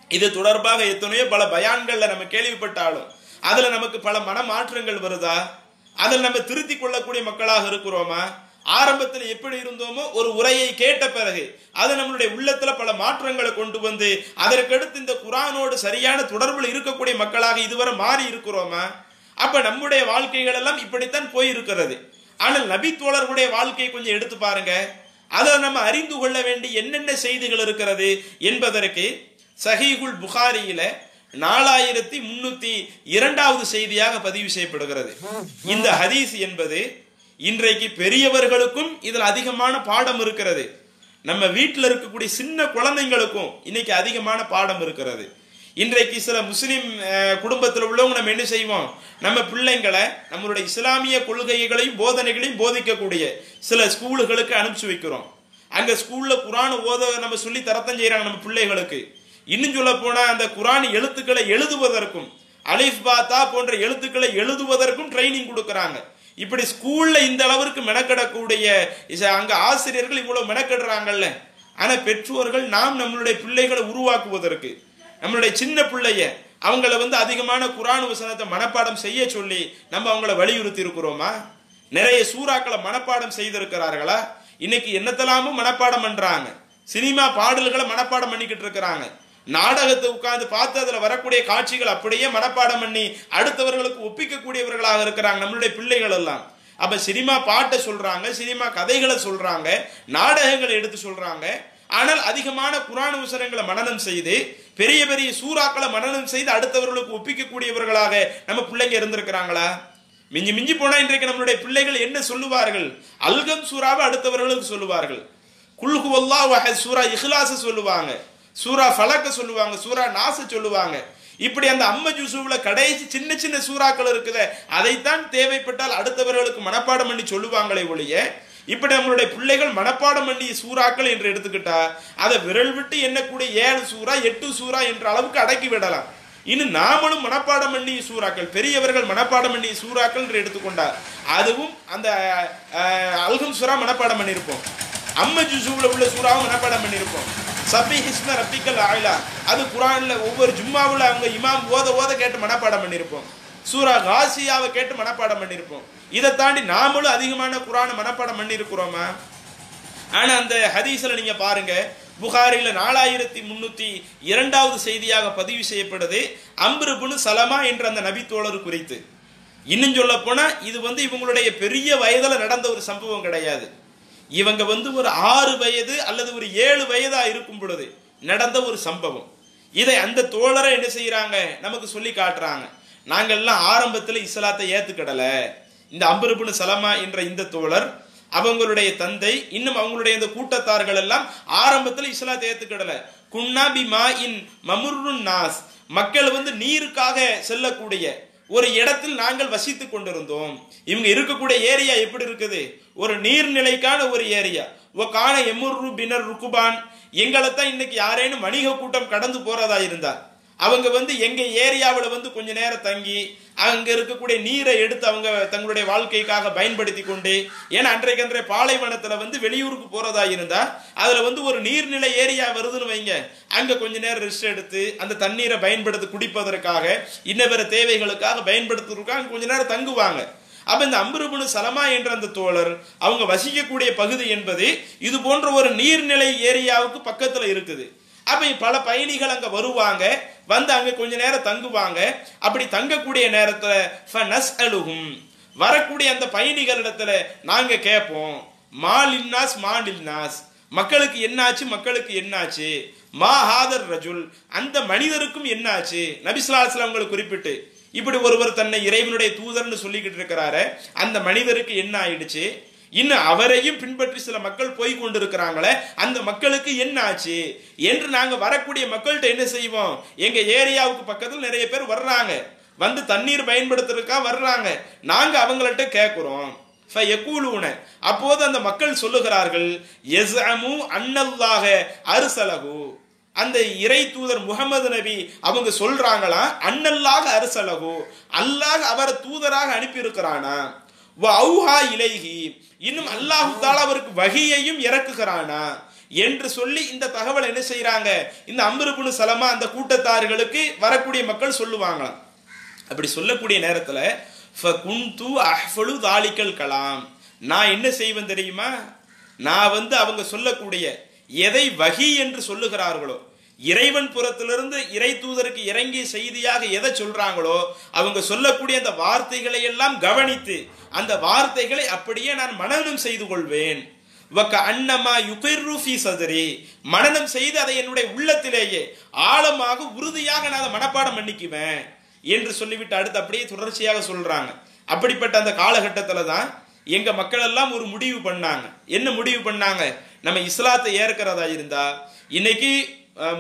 இது தொடர்பாக எத்தனையோ பல பயான்களில் நம்ம கேள்விப்பட்டாலும் அதில் நமக்கு பல மனமாற்றங்கள் வருதா? அதில் நம்ம திருத்தி கொள்ளக்கூடிய மக்களாக இருக்கிறோமா? ஆரம்பத்தில் எப்படி இருந்தோமோ ஒரு உரையை கேட்ட பிறகு அது நம்மளுடைய உள்ளத்துல பல மாற்றங்களை கொண்டு வந்து அதற்கடுத்து இந்த குரானோடு சரியான தொடர்பில் இருக்கக்கூடிய மக்களாக இதுவரை மாறி இருக்கிறோமா? அப்ப நம்முடைய வாழ்க்கைகள் எல்லாம் இப்படித்தான் போயிருக்கிறது. ஆனால் நபி தோழர்களுடைய வாழ்க்கையை கொஞ்சம் எடுத்து பாருங்க. அதை நம்ம அறிந்து கொள்ள வேண்டிய என்னென்ன செய்திகள் இருக்கிறது என்பதற்கு சஹீகுல் புகாரியில நாலாயிரத்தி முன்னூத்தி இரண்டாவது செய்தியாக பதிவு செய்யப்படுகிறது. இந்த ஹதீஸ் என்பது இன்றைக்கு பெரியவர்களுக்கும் இதில் அதிகமான பாடம் இருக்கிறது. நம்ம வீட்டில் இருக்கக்கூடிய சின்ன குழந்தைங்களுக்கும் இன்னைக்கு அதிகமான பாடம் இருக்கிறது. இன்றைக்கு சில முஸ்லீம் குடும்பத்தில் உள்ளவங்க நம்ம என்ன செய்வோம்? நம்ம பிள்ளைங்களை நம்மளுடைய இஸ்லாமிய கொள்கைகளையும் போதனைகளையும் போதிக்கக்கூடிய சில ஸ்கூலுகளுக்கு அனுப்பிச்சு வைக்கிறோம். அங்க ஸ்கூல்ல குரான் ஓத நம்ம சொல்லி தரத்தம் செய்யறாங்க நம்ம பிள்ளைகளுக்கு. இன்னும் சொல்ல போனா அந்த குரான் எழுத்துக்களை எழுதுவதற்கும் அலிஃப் பாத்தா போன்ற எழுத்துக்களை எழுதுவதற்கும் ட்ரைனிங் கொடுக்கறாங்க. இப்படி ஸ்கூல்ல இந்த அளவிற்கு மெனக்கெடக்கூடிய அங்க ஆசிரியர்கள் இவ்வளவு மெனக்கெடுறாங்கல்ல. ஆனா பெற்றோர்கள் நாம் நம்மளுடைய பிள்ளைகளை உருவாக்குவதற்கு. நம்மளுடைய சின்ன பிள்ளைய அவங்கள வந்து அதிகமான குரான் வசனத்தை மனப்பாடம் செய்ய சொல்லி நம்ம அவங்கள வலியுறுத்தி இருக்கிறோமா? நிறைய சூறாக்களை மனப்பாடம் செய்திருக்கிறார்களா? இன்னைக்கு என்னத்தெல்லாமும் மனப்பாடம் பண்றாங்க. சினிமா பாடல்களை மனப்பாடம் பண்ணிக்கிட்டு இருக்கிறாங்க. நாடகத்தை உட்கார்ந்து பார்த்து அதுல வரக்கூடிய காட்சிகள் அப்படியே மனப்பாடம் பண்ணி அடுத்தவர்களுக்கு ஒப்பிக்கக்கூடியவர்களாக இருக்கிறாங்க நம்மளுடைய பிள்ளைகள் எல்லாம். அப்ப சினிமா பாட்டை சொல்றாங்க சினிமா கதைகளை சொல்றாங்க நாடகங்களை எடுத்து சொல்றாங்க. ஆனால் அதிகமான குரான் உசரங்களை மனனம் செய்து பெரிய பெரிய சூறாக்களை மனநம் செய்து அடுத்தவர்களுக்கு ஒப்பிக்கக்கூடியவர்களாக நம்ம பிள்ளைங்க இருந்திருக்கிறாங்களா? மிஞ்சி மிஞ்சி போனா இன்றைக்கு நம்மளுடைய பிள்ளைகள் என்ன சொல்லுவார்கள்? அல்கம் சூறாவை அடுத்தவர்களுக்கு சொல்லுவார்கள். குல்ஹு அல்லாஹ் சூரா இஹ்லாச சொல்லுவாங்க. சூரா ஃபலக்க சொல்லுவாங்க. சூரா நாச சொல்லுவாங்க. இப்படி அந்த அம்ம ஜூசுவில் கடைசி சின்ன சின்ன சூறாக்கள் இருக்குதே அதைத்தான் தேவைப்பட்டால் அடுத்தவர்களுக்கு மனப்பாடம் பண்ணி சொல்லுவாங்களே ஒழிய இப்படி நம்மளுடைய பிள்ளைகள் மனப்பாடம் பண்ணிய சூறாக்கள் என்று எடுத்துக்கிட்டா அதை விரல் விட்டு எண்ணக்கூடிய ஏழு சூறா எட்டு சூறா என்ற அளவுக்கு அடக்கி விடலாம். இன்னும் நாமளும் மனப்பாடம் பண்ணிய சூறாக்கள் பெரியவர்கள் மனப்பாடம் பண்ணிய சூறாக்கள் என்று எடுத்துக்கொண்டார் அதுவும் அந்த அல்கம் சூறா மனப்பாடம் பண்ணியிருப்போம். அம்ம ஜுசுல உள்ள சூறாவும் மனப்பாடம் பண்ணியிருப்போம். சபி ஹிஸ்ம ரப்பிக்கல் ஆயிலா அது குரான்ல ஒவ்வொரு ஜும்மாவில் அவங்க இமாம் ஓத ஓத கேட்டு மனப்பாடம் பண்ணியிருப்போம். சூரா காசியாவை கேட்டு மனப்பாடம் பண்ணியிருப்போம். இதை தாண்டி நாமளும் அதிகமான குரானை மனப்பாடம் பண்ணியிருக்கிறோமா? ஆனால் அந்த ஹதீஸில் நீங்கள் பாருங்கள் புகாரில் நாலாயிரத்தி முன்னூற்றி இரண்டாவது செய்தியாக பதிவு செய்யப்படுது அம்ருபுனு சலமா என்ற அந்த நபித்தோழர் குறித்து. இன்னும் சொல்ல போனால் இது வந்து இவங்களுடைய பெரிய வயதில் நடந்த ஒரு சம்பவம் கிடையாது. இவங்க வந்து ஒரு ஆறு வயது அல்லது ஒரு ஏழு வயதாக இருக்கும் பொழுது நடந்த ஒரு சம்பவம். இதை அந்த தோழரை என்ன செய்கிறாங்க நமக்கு சொல்லி காட்டுறாங்க. நாங்கள்லாம் ஆரம்பத்தில் இஸ்லாத்தை ஏற்றுக்கிடலை இந்த அம்பருபுனு சலமா என்ற இந்த தோழர் அவங்களுடைய தந்தை இன்னும் அவங்களுடைய இந்த கூட்டத்தார்கள் எல்லாம் ஆரம்பத்தில் இஸ்லாத்தை ஏத்துக்கிடல. குன்னா பி மா இன் மமுருன் நாஸ் மக்கள் வந்து நீருக்காக செல்லக்கூடிய ஒரு இடத்தில் நாங்கள் வசித்து கொண்டிருந்தோம். இவங்க இருக்கக்கூடிய ஏரியா எப்படி இருக்குது? ஒரு நீர்நிலைக்கான ஒரு ஏரியா. ஓ காண எமுர்ரு பினர் ருக்குபான் எங்களை தான் இன்னைக்கு யாரேனும் வணிக கூட்டம் கடந்து போறதா இருந்தார் அவங்க வந்து எங்க ஏரியாவில் வந்து கொஞ்ச நேரம் தங்கி அங்க இருக்கக்கூடிய நீரை எடுத்து அவங்க தங்களுடைய வாழ்க்கைக்காக பயன்படுத்தி கொண்டு ஏன்னா அன்றைக்கு அன்றைய பாலைவனத்துல வந்து வெளியூருக்கு போறதா இருந்தா அதுல வந்து ஒரு நீர்நிலை ஏரியா வருதுன்னு வைங்க. அங்க கொஞ்ச நேரம் ரெஸ்ட் எடுத்து அந்த தண்ணீரை பயன்படுத்தி குடிப்பதற்காக இன்ன தேவைகளுக்காக பயன்படுத்துறதுக்காக கொஞ்ச நேரம் தங்குவாங்க. அப்ப இந்த அம்பருபுனு சலமா என்ற அந்த தோழர் அவங்க வசிக்கக்கூடிய பகுதி என்பது இது போன்ற ஒரு நீர்நிலை ஏரியாவுக்கு பக்கத்துல இருக்குது. அப்போ பல பயணிகள் அங்கே வருவாங்க. வந்து அங்கே கொஞ்ச நேரம் தங்குவாங்க. அப்படி தங்கக்கூடிய நேரத்துல ஃபனஸ்அலுஹும். வரக்கூடிய அந்த பயணிகளிடத்துல நாங்கள் கேட்போம் மாலின்னாஸ் மாலின்னாஸ். மக்களுக்கு என்னாச்சு மக்களுக்கு என்னாச்சு? மா ஹாதர் ரஜுல். அந்த மனிதருக்கும் என்னாச்சு? நபிஸ்லாஸ்லாம் அவங்களுக்கு குறிப்பிட்டு. இப்படி ஒருவர் தன்னை இறைவனுடைய தூதர்னு சொல்லிக்கிட்டு இருக்கிறாரு அந்த மனிதருக்கு என்ன ஆயிடுச்சு? இன்னும் அவரையும் பின்பற்றி சில மக்கள் போய் கொண்டிருக்கிறாங்களே அந்த மக்களுக்கு என்ன ஆச்சு என்று நாங்கள் வரக்கூடிய மக்கள்கிட்ட என்ன செய்வோம்? எங்க ஏரியாவுக்கு பக்கத்தில் நிறைய பேர் வர்றாங்க. வந்து தண்ணீர் பயன்படுத்துறதுக்கா வர்றாங்க. நாங்கள் அவங்கள்ட்ட கேட்குறோம் ஃபயக்கூலூன அப்போது அந்த மக்கள் சொல்லுகிறார்கள் எஸ்அமு அன்னல்லாக அருசலகு அந்த இறை தூதர் முகமது நபி அவங்க சொல்றாங்களா? அன்னல்லாக அரசலகு அல்லாஹ் அவரை தூதராக அனுப்பியிருக்கிறானா? அவுஹா இலைகி இன்னும் அல்லாஹு தாலா அவருக்கு வகையையும் இறக்குகிறானா என்று சொல்லி இந்த தகவல் என்ன செய்யறாங்க இந்த அம்பருப்புனு சலமா அந்த கூட்டத்தார்களுக்கு வரக்கூடிய மக்கள் சொல்லுவாங்களாம். அப்படி சொல்லக்கூடிய நேரத்தில் ஃபகுந்து அஹ்ஃபலு தாலிக்கல் கலாம். நான் என்ன செய்வேன் தெரியுமா? நான் வந்து அவங்க சொல்லக்கூடிய எதை வகி என்று சொல்லுகிறார்களோ இறைவன் புறத்திலிருந்து இறை தூதருக்கு இறங்கிய செய்தியாக எதை சொல்றாங்களோ அவங்க சொல்லக்கூடிய அந்த வார்த்தைகளை எல்லாம் கவனித்து அந்த வார்த்தைகளை அப்படியே நான் மனநம் செய்து கொள்வேன். வக்க அன்னமா யுகிர்ரு சதரி. மனனம் செய்து அதை என்னுடைய உள்ளத்திலேயே ஆழமாக உறுதியாக நான் அதை மனப்பாடம் பண்ணிக்குவேன் என்று சொல்லிவிட்டு அடுத்து அப்படியே தொடர்ச்சியாக சொல்றாங்க. அப்படிப்பட்ட அந்த காலகட்டத்தில் தான் எங்க மக்கள் எல்லாம் ஒரு முடிவு பண்ணாங்க. என்ன முடிவு பண்ணாங்க? நம்ம இஸ்லாத்தை ஏற்கிறதா இருந்தா இன்னைக்கு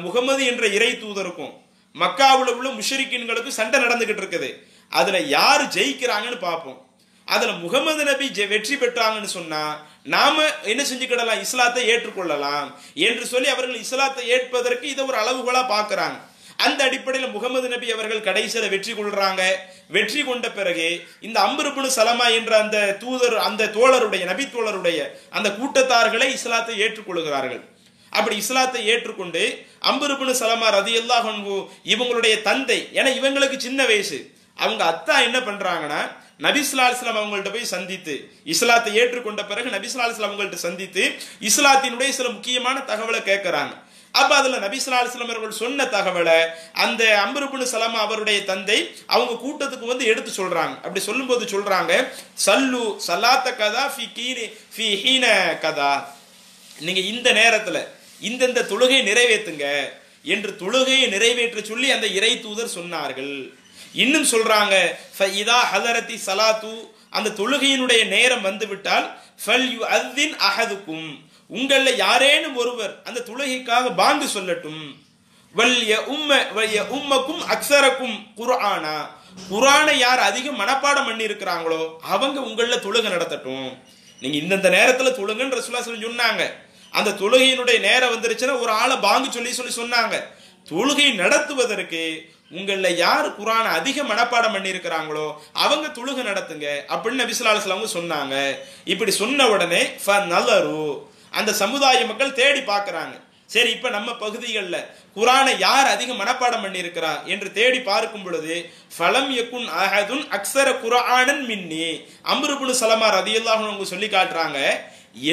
முகமது என்ற இறை தூதருக்கும் மக்காவில் உள்ள முஷரிக்கின்களுக்கும் சண்டை நடந்துகிட்டு இருக்குது. அதுல யார் ஜெயிக்கிறாங்கன்னு பார்ப்போம். அதில் முகமது நபி ஜெ- வெற்றி பெற்றாங்கன்னு சொன்னால் நாம் என்ன செஞ்சுக்கிடலாம்? இஸ்லாத்தை ஏற்றுக்கொள்ளலாம் என்று சொல்லி அவர்கள் இஸ்லாத்தை ஏற்பதற்கு இதை ஒரு அளவுகோலாக பார்க்குறாங்க. அந்த அடிப்படையில் முகமது நபி அவர்கள் கடைசியில் வெற்றி கொள்றாங்க. வெற்றி கொண்ட பிறகு இந்த அம்பருப்புனு சலமா என்ற அந்த தூதர் அந்த தோழருடைய நபி தோழருடைய அந்த கூட்டத்தார்களை இஸ்லாத்தை ஏற்றுக்கொள்கிறார்கள். அப்படி இஸ்லாத்தை ஏற்றுக்கொண்டு அம்பருப்புனு சலமா ரதி எல்லா இவங்களுடைய தந்தை ஏன்னா இவங்களுக்கு சின்ன வயசு. அவங்க அத்தா என்ன பண்றாங்கன்னா நபிஸ்லா இஸ்லாம் அவங்கள்ட்ட போய் சந்தித்து இஸ்லாத்தை ஏற்றுக்கொண்ட பிறகு நபிஸ்லா இஸ்லாம் அவங்கள்ட்ட சந்தித்து இஸ்லாத்தினுடைய சில முக்கியமான தகவலை கேட்கறாங்க. அப்ப அதுல நபிஸ்லா இஸ்லாம் அவர்கள் சொன்ன தகவலை அந்த அம்பருப்புனு சலமா அவருடைய தந்தை அவங்க கூட்டத்துக்கு வந்து எடுத்து சொல்றாங்க. அப்படி சொல்லும்போது சொல்றாங்க சல்லு சல்லாத்த கதா ஃபி கீனி ஃபி ஹீன கதா. நீங்க இந்த நேரத்துல இந்தந்த தொழுகை நிறைவேற்றுங்க என்று தொழுகையை நிறைவேற்ற சொல்லி அந்த இறை தூதர் சொன்னார்கள். இன்னும் சொல்றாங்க இதா ஹதரத்தி சலாத்து அந்த தொழுகையினுடைய நேரம் வந்துவிட்டால் ஃபல் யு அத்தின் அஹதுக்கும் உங்களில் யாரேனும் ஒருவர் அந்த தொழுகைக்காக பாங்கு சொல்லட்டும். வல்ய உம்ம வல்ய உம்மக்கும் அக்சரக்கும் குர்ஆனா குரானை யார் அதிகம் மனப்பாடம் பண்ணி இருக்கிறாங்களோ அவங்க உங்களில் தொழுகை நடத்தட்டும். நீங்க இந்தந்த நேரத்தில் தொழுங்கன்னு ரசுல்லா சொல்லி சொன்னாங்க. அந்த தொழுகையினுடைய நேரம் வந்துருச்சுன்னா ஒரு ஆளை பாங்கு சொல்லி சொல்லி சொன்னாங்க. தொழுகை நடத்துவதற்கு உங்களில் யார் குரானை அதிக மனப்பாடம் பண்ணியிருக்கிறாங்களோ அவங்க தொழுகை நடத்துங்க. அப்படின்னு நபிசுல்லாஸ் அவங்க சொன்னாங்க. இப்படி சொன்ன உடனே ஃப நலரு அந்த சமுதாய மக்கள் தேடி பார்க்குறாங்க. சரி இப்போ நம்ம பகுதிகளில் குரானை யார் அதிக மனப்பாடம் பண்ணியிருக்கிறா என்று தேடி பார்க்கும் பொழுது ஃபலம் யக்குன் அஹதுன் அக்ஸர குரானன் மின்னி. அம்ருபுனு சலமார் ரதியல்லாஹு அவங்க சொல்லி காட்டுறாங்க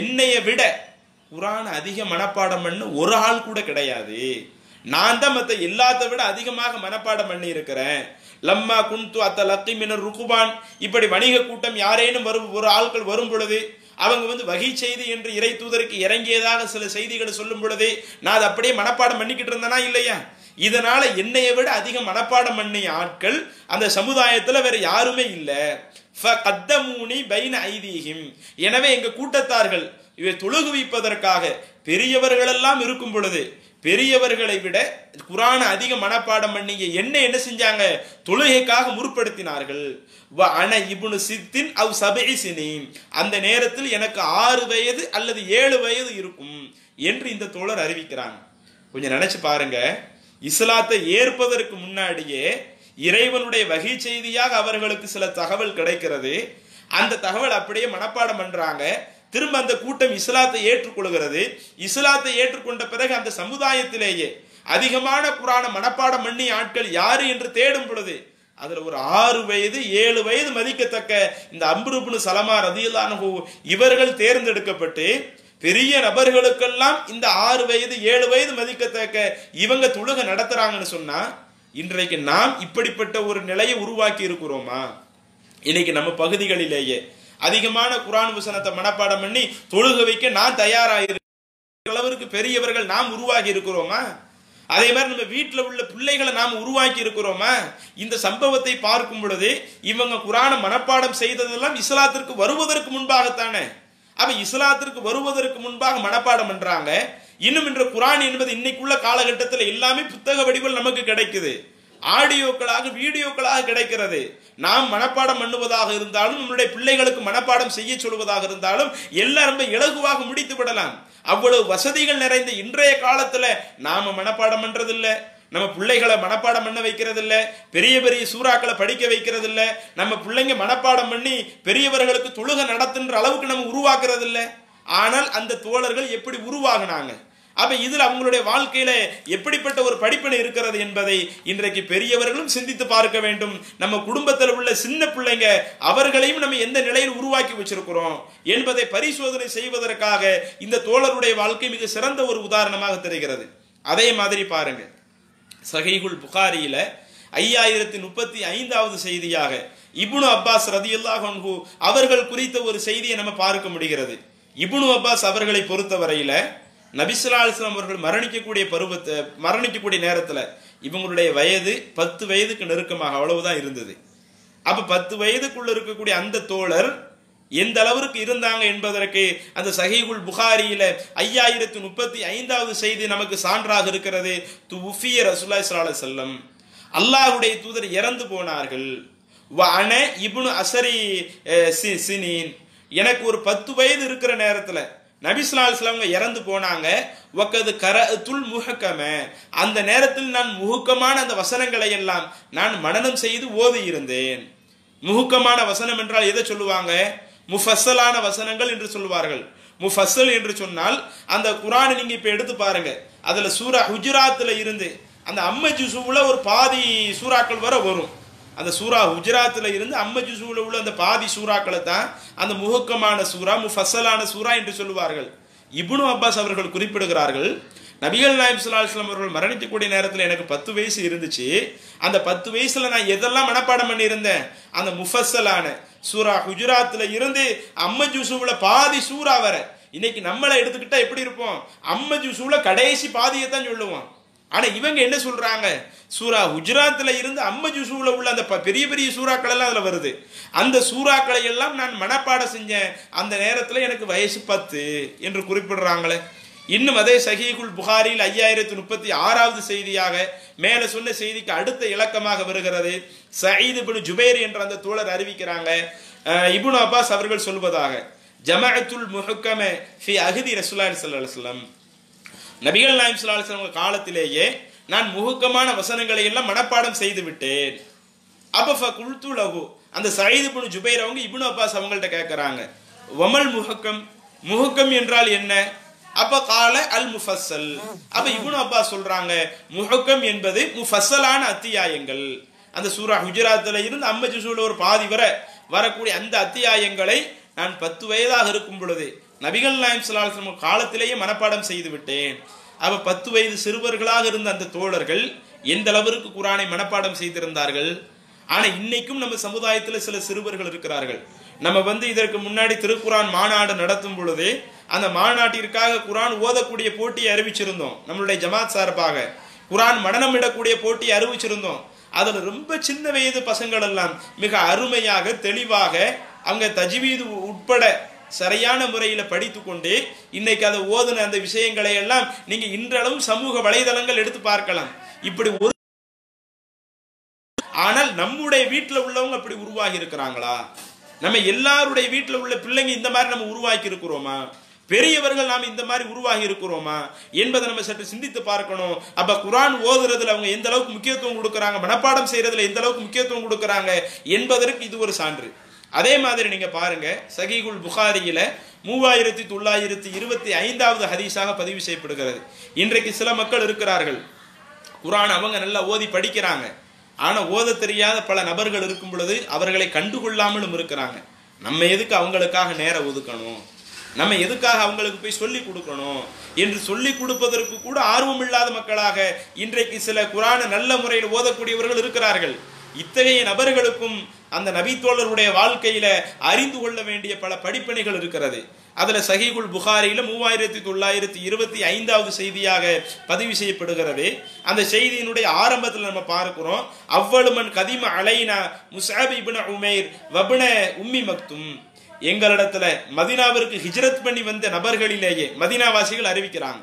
என்னைய விட குரான் அதிக மனப்பாடம் பண்ண ஒரு ஆள் கூட கிடையாது. நான் தான் மற்ற எல்லாத்த விட அதிகமாக மனப்பாடம் பண்ணி இருக்கிறேன் லம்மா குந்து அத்த லத்தி மினர் ருக்குபான் இப்படி வணிக கூட்டம் யாரேனும் வரும் ஒரு ஆட்கள் வரும் பொழுது அவங்க வந்து வகை செய்தி என்று இறை தூதருக்கு இறங்கியதாக சில செய்திகளை சொல்லும் பொழுது நான் அதை அப்படியே மனப்பாடம் பண்ணிக்கிட்டு இருந்தேனா இல்லையா? இதனால என்னைய விட அதிக மனப்பாடம் பண்ணிய ஆட்கள் அந்த சமுதாயத்துல வேற யாருமே இல்லை. கத்தமூனி பைன ஐதீகம் எனவே எங்க கூட்டத்தார்கள் இவை தொழுகுவிப்பதற்காக பெரியவர்களெல்லாம் இருக்கும் பொழுது பெரியவர்களை விட குரான அதிக மனப்பாடம் பண்ணிங்க என்ன என்ன செஞ்சாங்க? தொழுகைக்காக முற்படுத்தினார்கள். அன இபுனு சித்தின் அவ் சபை அந்த நேரத்தில் எனக்கு ஆறு வயது அல்லது ஏழு வயது இருக்கும் என்று இந்த தோழர் அறிவிக்கிறாங்க கொஞ்சம் நினைச்சு பாருங்க. இஸ்லாத்தை ஏற்பதற்கு முன்னாடியே இறைவனுடைய வகை செய்தியாக அவர்களுக்கு சில தகவல் கிடைக்கிறது. அந்த தகவல் அப்படியே மனப்பாடம் பண்றாங்க. திரும்ப அந்த கூட்டம் இஸ்லாத்தை ஏற்றுக்கொள்கிறது. இஸ்லாத்தை ஏற்றுக்கொண்ட பிறகு அந்த சமுதாயத்திலேயே அதிகமான குரான மனப்பாடம் பண்ணி ஆட்கள் யாரு என்று தேடும் பொழுது அதுல ஒரு ஆறு வயது ஏழு வயது மதிக்கத்தக்க இந்த அம்ருபுனு சலமா ரதியலானு இவர்கள் தேர்ந்தெடுக்கப்பட்டு பெரிய நபர்களுக்கெல்லாம் இந்த ஆறு வயது ஏழு வயது மதிக்கத்தக்க இவங்க தொழுக நடத்துறாங்கன்னு சொன்னா இன்றைக்கு நாம் இப்படிப்பட்ட ஒரு நிலையை உருவாக்கி இருக்கிறோமா? இன்னைக்கு நம்ம பகுதிகளிலேயே அதிகமான குரான் வசனத்தை மனப்பாடம் பண்ணி தொழுக வைக்க நான் தயாராக அளவிற்கு பெரியவர்கள் நாம் உருவாகி இருக்கிறோமா? அதே மாதிரி நம்ம வீட்டில் உள்ள பிள்ளைகளை நாம் உருவாக்கி இருக்கிறோமா? இந்த சம்பவத்தை பார்க்கும் பொழுது இவங்க குரான மனப்பாடம் செய்ததெல்லாம் இஸ்லாத்திற்கு வருவதற்கு முன்பாகத்தானே. அப்ப இஸ்லாத்திற்கு வருவதற்கு முன்பாக மனப்பாடம் பண்றாங்க. இன்னும் இன்று குரான் என்பது இன்னைக்குள்ள காலகட்டத்தில் எல்லாமே புத்தக வடிவில் நமக்கு கிடைக்குது. ஆடியோக்களாக வீடியோக்களாக கிடைக்கிறது. நாம் மனப்பாடம் பண்ணுவதாக இருந்தாலும் நம்மளுடைய பிள்ளைகளுக்கு மனப்பாடம் செய்ய சொல்வதாக இருந்தாலும் எல்லாரும் இலகுவாக முடித்து விடலாம். அவ்வளவு வசதிகள் நிறைந்த இன்றைய காலத்துல நாம மனப்பாடம் பண்றதில்லை. நம்ம பிள்ளைகளை மனப்பாடம் பண்ண வைக்கிறது இல்லை பெரிய பெரிய சூறாக்களை படிக்க வைக்கிறது இல்லை நம்ம பிள்ளைங்க மனப்பாடம் பண்ணி பெரியவர்களுக்கு தொழுகை நடத்துன்ற அளவுக்கு நம்ம உருவாக்குறது இல்லை ஆனால் அந்த தோழர்கள் எப்படி உருவாகினாங்க? அப்ப இதுல அவங்களுடைய வாழ்க்கையில எப்படிப்பட்ட ஒரு படிப்பினை இருக்கிறது என்பதை இன்றைக்கு பெரியவர்களும் சிந்தித்து பார்க்க வேண்டும். நம்ம குடும்பத்தில் உள்ள சின்ன பிள்ளைங்க அவர்களையும் நம்ம எந்த நிலையில் உருவாக்கி வச்சிருக்கிறோம் என்பதை பரிசோதனை செய்வதற்காக இந்த தோழருடைய வாழ்க்கை மிக சிறந்த ஒரு உதாரணமாக தெரிகிறது. அதே மாதிரி பாருங்க. சகைகுல் புகாரியில ஐயாயிரத்தி முப்பத்தி ஐந்தாவது செய்தியாக இப்னு அப்பாஸ் ரதியுல்லாஹ் அன்ஹு அவர்கள் குறித்த ஒரு செய்தியை நம்ம பார்க்க முடிகிறது. இப்னு அப்பாஸ் அவர்களை பொறுத்தவரையில நபிசுல்லா அலிஸ்லாம் அவர்கள் மரணிக்கக்கூடிய பருவத்தை மரணிக்கக்கூடிய நேரத்தில் இவங்களுடைய வயது பத்து வயதுக்கு நெருக்கமாக அவ்வளவுதான் இருந்தது. அப்போ பத்து வயதுக்குள்ள இருக்கக்கூடிய அந்த தோழர் எந்த அளவிற்கு இருந்தாங்க என்பதற்கு அந்த சஹீகுல் புகாரியில ஐயாயிரத்து முப்பத்தி ஐந்தாவது செய்தி நமக்கு சான்றாக இருக்கிறது. து உஃபிய ரசுல்லா செல்லம் அல்லாஹுடைய தூதர் இறந்து போனார்கள். அன இபுனு அசரி சினீன். எனக்கு ஒரு பத்து வயது இருக்கிற நேரத்தில் நபிஸ்லால் சிலவங்க இறந்து போனாங்க. ஒக்கது கர துல் முகக்கம அந்த நேரத்தில் நான் முகுக்கமான அந்த வசனங்களை எல்லாம் நான் மனனம் செய்து ஓதி இருந்தேன். முகுக்கமான வசனம் என்றால் எதை சொல்லுவாங்க? முஃபசலான வசனங்கள் என்று சொல்லுவார்கள். முஃபசல் என்று சொன்னால் அந்த குரானை நீங்க இப்ப எடுத்து பாருங்க. அதுல சூரா ஹுஜராத்துல இருந்து அந்த அம்ம ஜுசுவுல ஒரு பாதி சூறாக்கள் வர வரும். அந்த சூரா குஜராத்தில் இருந்து அம்ம ஜுசூல உள்ள அந்த பாதி சூறாக்களை தான் அந்த முகக்கமான சூறா முஃபசலான சூறா என்று சொல்லுவார்கள். இப்னு அப்பாஸ் அவர்கள் குறிப்பிடுகிறார்கள் நபிகள் நாயம் சுல்லாஸ்லாம் அவர்கள் மரணிக்கக்கூடிய நேரத்தில் எனக்கு பத்து வயசு இருந்துச்சு. அந்த பத்து வயசுல நான் எதெல்லாம் மனப்பாடம் பண்ணியிருந்தேன்? அந்த முஃபசலான சூரா குஜராத்தில் இருந்து அம்ம ஜுசுவில் பாதி சூறா வர. இன்னைக்கு நம்மளை எடுத்துக்கிட்டா எப்படி இருப்போம்? அம்ம ஜூசூல கடைசி பாதியை தான் சொல்லுவோம் ஆனா இவங்க என்ன சொல்றாங்க? சூரா குஜராத்ல இருந்து அம்ம ஜூசூல உள்ள அந்த ப- பெரிய பெரிய சூறாக்கள் எல்லாம் அதுல வருது. அந்த சூறாக்களை எல்லாம் நான் மனப்பாடம் செஞ்சேன். அந்த நேரத்துல எனக்கு வயசு பத்து என்று குறிப்பிடுறாங்களே. இன்னும் அதே சஹீகுல் புகாரில் ஐயாயிரத்தி முப்பத்தி ஆறாவது செய்தியாக மேலே சொன்ன செய்திக்கு அடுத்த இலக்கமாக வருகிறது. சயீது பின் ஜுபேர் என்ற அந்த தோழர் அறிவிக்கிறாங்க. இபுன் அப்பாஸ் அவர்கள் சொல்வதாக. ஜமாத்துல் முஹக்கம ஃபி அகதி ரசுல்லா ஸல்லல்லாஹு சொல்லம் நபிகள் நாயம் ஸல்லல்லாஹு காலத்திலேயே நான் முகுக்கமான வசனங்களை எல்லாம் மனப்பாடம் செய்து விட்டேன் அப்ப ஃபகுல்து லகு அந்த சயீது புனு ஜுபைர் அவங்க இபுனு அப்பாஸ் அவங்கள்ட்ட கேட்கறாங்க வமல் முகக்கம் முகக்கம் என்றால் என்ன? அப்ப கால அல் முஃபஸ்ஸல். அப்ப இபுனு அப்பா சொல்றாங்க முஹக்கம் என்பது முஃபஸ்ஸலான அத்தியாயங்கள். அந்த சூரா குஜராத்தில் இருந்து அம்ம ஒரு பாதி வரை வரக்கூடிய அந்த அத்தியாயங்களை நான் பத்து வயதாக இருக்கும் பொழுது நபிகள் நாயம் ஸல்லல்லாஹு காலத்திலேயே மனப்பாடம் செய்து விட்டேன். பத்து வயது சிறுவர்களாக இருந்த அந்த தோழர்கள் எந்த அளவிற்கு குரானை மனப்பாடம் செய்திருந்தார்கள்? ஆனா இன்னைக்கும் நம்ம சமுதாயத்துல சில சிறுவர்கள் இருக்கிறார்கள். நம்ம வந்து இதற்கு முன்னாடி திருக்குரான் மாநாடு நடத்தும் பொழுது அந்த மாநாட்டிற்காக குரான் ஓதக்கூடிய போட்டியை அறிவிச்சிருந்தோம். நம்மளுடைய ஜமாத் சார்பாக. குரான் மடனமிடக்கூடிய போட்டியை அறிவிச்சிருந்தோம். அதுல ரொம்ப சின்ன வயது பசங்கள் எல்லாம் மிக அருமையாக தெளிவாக அவங்க தஜ்வீது உட்பட சரியான முறையில படித்து கொண்டு இன்னைக்கு அதை ஓதுன அந்த விஷயங்களை எல்லாம் நீங்க இன்றளவும் சமூக வலைதளங்கள் எடுத்து பார்க்கலாம். இப்படி ஒரு ஆனால் நம்முடைய வீட்டுல உள்ளவங்க அப்படி உருவாகி இருக்கிறாங்களா? நம்ம எல்லாருடைய வீட்டுல உள்ள பிள்ளைங்க இந்த மாதிரி நம்ம உருவாக்கி இருக்கிறோமா? பெரியவர்கள் நாம் இந்த மாதிரி உருவாகி இருக்கிறோமா? என்பதை நம்ம சற்று சிந்தித்து பார்க்கணும். அப்ப குரான் ஓதுறதுல அவங்க எந்த அளவுக்கு முக்கியத்துவம் கொடுக்கறாங்க? மனப்பாடம் செய்யறதுல எந்த அளவுக்கு முக்கியத்துவம் கொடுக்கறாங்க? என்பதற்கு இது ஒரு சான்று. அதே மாதிரி நீங்கள் பாருங்கள் சகிகுல் புகாரியில் மூவாயிரத்தி தொள்ளாயிரத்தி இருபத்தி ஐந்தாவது ஹதீஸாக பதிவு செய்யப்படுகிறது. இன்றைக்கு சில மக்கள் இருக்கிறார்கள். குரான் அவங்க நல்லா ஓதி படிக்கிறாங்க. ஆனால் ஓத தெரியாத பல நபர்கள் இருக்கும் பொழுது அவர்களை கண்டுகொள்ளாமலும் இருக்கிறாங்க. நம்ம எதுக்கு அவங்களுக்காக நேரம் ஒதுக்கணும்? நம்ம எதுக்காக அவங்களுக்கு போய் சொல்லி கொடுக்கணும்? என்று சொல்லி கொடுப்பதற்கு கூட ஆர்வம் இல்லாத மக்களாக இன்றைக்கு சில குரானை நல்ல முறையில் ஓதக்கூடியவர்கள் இருக்கிறார்கள். இத்தகைய நபர்களுக்கும் அந்த நபித்தோழருடைய வாழ்க்கையில அறிந்து கொள்ள வேண்டிய பல படிப்பனைகள் இருக்கிறது. அதுல சஹிகுல் புகாரியில மூவாயிரத்தி தொள்ளாயிரத்தி இருபத்தி ஐந்தாவது செய்தியாக பதிவு செய்யப்படுகிறது. அந்த செய்தியினுடைய ஆரம்பத்தில் நம்ம பார்க்கிறோம் அவ்வளுமன் கதிம அலைனா முசாப் உமேர் வபுன உம்மி மக்தும். எங்களிடத்துல மதினாவிற்கு ஹிஜ்ரத் பண்ணி வந்த நபர்களிலேயே மதினாவாசிகள் அறிவிக்கிறாங்க.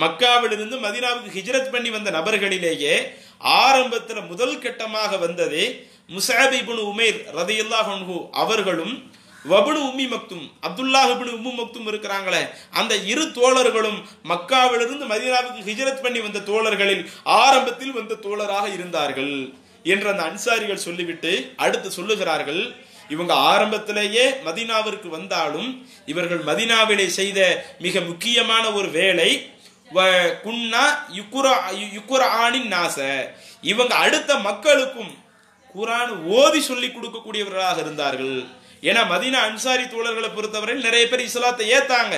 மக்காவிலிருந்து மதினாவுக்கு ஹிஜ்ரத் பண்ணி வந்த நபர்களிலேயே ஆரம்பத்தில் முதல் கட்டமாக வந்ததே முசாபிபுன் உமேர் உமைர் அவர்களும் வபுனு உம்மி மக்தும் அப்துல்லாஹ் இப்னு உம்மு மக்தும் இருக்கிறாங்களே அந்த இரு தோழர்களும் மக்காவிலிருந்து மதீனாவுக்கு ஹிஜ்ரத் பண்ணி வந்த தோழர்களில் ஆரம்பத்தில் வந்த தோழராக இருந்தார்கள் என்று அந்த அன்சாரிகள் சொல்லிவிட்டு அடுத்து சொல்லுகிறார்கள். இவங்க ஆரம்பத்திலேயே மதீனாவிற்கு வந்தாலும் இவர்கள் மதினாவிலே செய்த மிக முக்கியமான ஒரு வேலை குன்னா யுக்குர யுக்குரானின் நாச. இவங்க அடுத்த மக்களுக்கும் குரான் ஓதி சொல்லி கொடுக்கக்கூடியவர்களாக இருந்தார்கள். ஏன்னா மதீனா அன்சாரி தோழர்களை பொறுத்தவரையில் நிறைய பேர் இஸ்லாத்தை ஏத்தாங்க.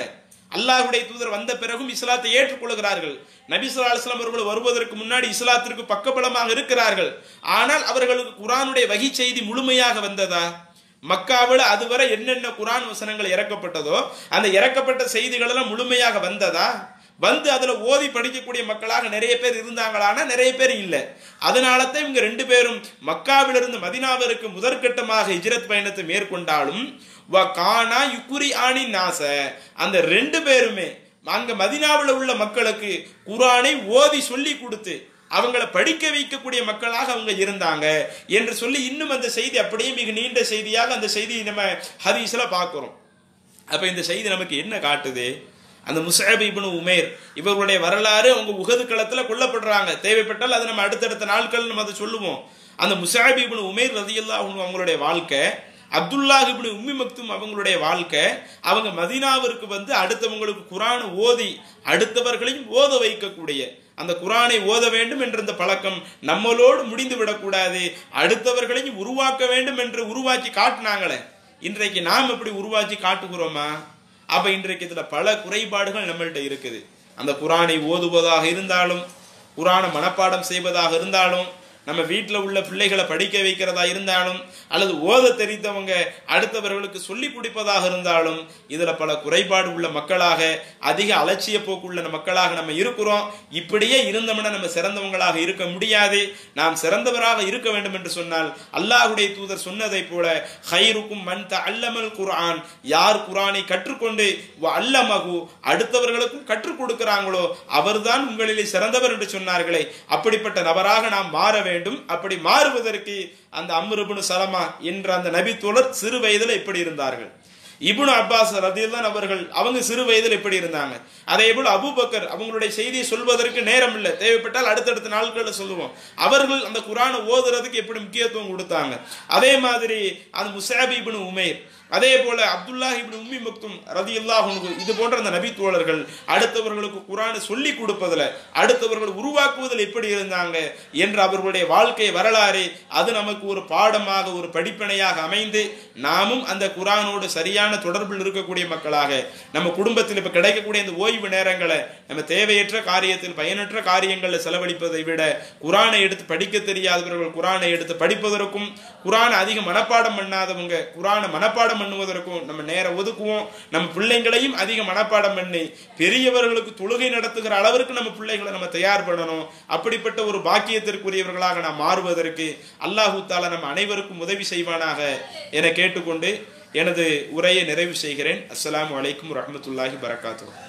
அல்லாஹுடைய தூதர் வந்த பிறகும் இஸ்லாத்தை ஏற்றுக்கொள்கிறார்கள். நபி ஸல்லல்லாஹு அவர்கள் வருவதற்கு முன்னாடி இஸ்லாத்திற்கு பக்கபலமாக இருக்கிறார்கள். ஆனால் அவர்களுக்கு குரானுடைய வகி செய்தி முழுமையாக வந்ததா? மக்காவில் அதுவரை என்னென்ன குரான் வசனங்கள் இறக்கப்பட்டதோ அந்த இறக்கப்பட்ட செய்திகள் எல்லாம் முழுமையாக வந்ததா? வந்து அதில் ஓதி படிக்கக்கூடிய மக்களாக நிறைய பேர் இருந்தாங்களான்னா நிறைய பேர் இல்லை. அதனால தான் இவங்க ரெண்டு பேரும் மக்காவிலிருந்து மதினாவிற்கு முதற்கட்டமாக ஹிஜ்ரத் பயணத்தை மேற்கொண்டாலும் வ கானா யுக்குரி ஆணி நாச அந்த ரெண்டு பேருமே அங்க மதினாவில் உள்ள மக்களுக்கு குரானை ஓதி சொல்லி கொடுத்து அவங்கள படிக்க வைக்கக்கூடிய மக்களாக அவங்க இருந்தாங்க என்று சொல்லி இன்னும் அந்த செய்தி அப்படியே மிக நீண்ட செய்தியாக அந்த செய்தியை நம்ம ஹதீஸ்ல பார்க்குறோம். அப்ப இந்த செய்தி நமக்கு என்ன காட்டுது? அந்த முசாப் இபின் உமேர் இவர்களுடைய வரலாறு அவங்க உகது களத்தில் கொல்லப்படுறாங்க. தேவைப்பட்டால் அது நம்ம அடுத்தடுத்த நாட்கள் நம்ம அதை சொல்லுவோம். அந்த முசாப் இபின் உமேர் ரதியுல்லா அவங்களுடைய வாழ்க்கை அப்துல்லாஹ் இப்னு உம்மி மக்தும் அவங்களுடைய வாழ்க்கை அவங்க மதினாவிற்கு வந்து அடுத்தவங்களுக்கு குரான் ஓதி அடுத்தவர்களையும் ஓத வைக்கக்கூடிய அந்த குரானை ஓத வேண்டும் என்ற இந்த பழக்கம் நம்மளோடு முடிந்து விடக்கூடாது. அடுத்தவர்களையும் உருவாக்க வேண்டும் என்று உருவாக்கி காட்டினாங்களே. இன்றைக்கு நாம் எப்படி உருவாக்கி காட்டுகிறோமா? அப்ப இன்றைக்கு இதுல பல குறைபாடுகள் நம்மள்கிட்ட இருக்குது. அந்த குரானை ஓதுவதாக இருந்தாலும் குரானை மனப்பாடம் செய்வதாக இருந்தாலும் நம்ம வீட்டில் உள்ள பிள்ளைகளை படிக்க வைக்கிறதா இருந்தாலும் அல்லது ஓத தெரிந்தவங்க அடுத்தவர்களுக்கு சொல்லி கொடுப்பதாக இருந்தாலும் இதுல பல குறைபாடு உள்ள மக்களாக அதிக அலட்சிய போக்குள்ள மக்களாக நம்ம இருக்கிறோம். இப்படியே இருந்தோம்னா நம்ம சிறந்தவங்களாக இருக்க முடியாது. நாம் சிறந்தவராக இருக்க வேண்டும் என்று சொன்னால் அல்லாஹுடைய தூதர் சொன்னதை போல ஹைருக்கும் மன் த அல்லமல் குரான் யார் குரானை கற்றுக்கொண்டு அல்லமகு அடுத்தவர்களுக்கும் கற்றுக் கொடுக்கிறாங்களோ அவர்தான் உங்களிலே சிறந்தவர் என்று சொன்னார்களே. அப்படிப்பட்ட நபராக நாம் மாற வேண்டும். வேண்டும். அப்படி மாறுவதற்கு அந்த அம்ருபுனு சலமா என்ற அந்த நபி தோழர் சிறு வயதில் எப்படி இருந்தார்கள்? இபுன் அப்பாஸ் ரதியல்லான் அவர்கள் அவங்க சிறு வயதில் எப்படி இருந்தாங்க? அதே போல் அபுபக்கர் அவங்களுடைய செய்தியை சொல்வதற்கு நேரம் இல்லை. தேவைப்பட்டால் அடுத்தடுத்த நாட்களில் சொல்லுவோம். அவர்கள் அந்த குரானை ஓதுறதுக்கு எப்படி முக்கியத்துவம் கொடுத்தாங்க? அதே மாதிரி அந்த முசாபி இப்னு உமேர். அதே போல அப்துல்லா இப்னு உம்மி மக்தும் ரதியுல்லாஹ் இது போன்ற அந்த நபி தோழர்கள் அடுத்தவர்களுக்கு குரானை சொல்லி கொடுப்பதில் அடுத்தவர்கள் உருவாக்குவதில் எப்படி இருந்தாங்க என்ற அவர்களுடைய வாழ்க்கை வரலாறு அது நமக்கு ஒரு பாடமாக ஒரு படிப்பினையாக அமைந்து நாமும் அந்த குரானோடு சரியான தொடர்பில் இருக்கக்கூடிய மக்களாக நம்ம குடும்பத்தில் இப்போ கிடைக்கக்கூடிய இந்த ஓய்வு நேரங்களை நம்ம தேவையற்ற காரியத்தில் பயனற்ற காரியங்களில் செலவழிப்பதை விட குரானை எடுத்து படிக்க தெரியாதவர்கள் குரானை எடுத்து படிப்பதற்கும் குரானை அதிக மனப்பாடம் பண்ணாதவங்க குரானை மனப்பாடம் பண்ணுவதற்கும் நம்ம நேரம் ஒதுக்குவோம். நம்ம பிள்ளைங்களையும் அதிக மனப்பாடம் பண்ணி பெரியவர்களுக்கு தொழுகை நடத்துகிற அளவிற்கு நம்ம பிள்ளைகளை நம்ம தயார் பண்ணணும். அப்படிப்பட்ட ஒரு பாக்கியத்திற்குரியவர்களாக நாம் மாறுவதற்கு அல்லாஹூ தாலா நம்ம அனைவருக்கும் உதவி செய்வானாக என கேட்டுக்கொண்டு எனது உரையை நிறைவு செய்கிறேன். அஸ்லாம் அலைக்கும் ரஹமத்துல்லாஹி வரகாத்து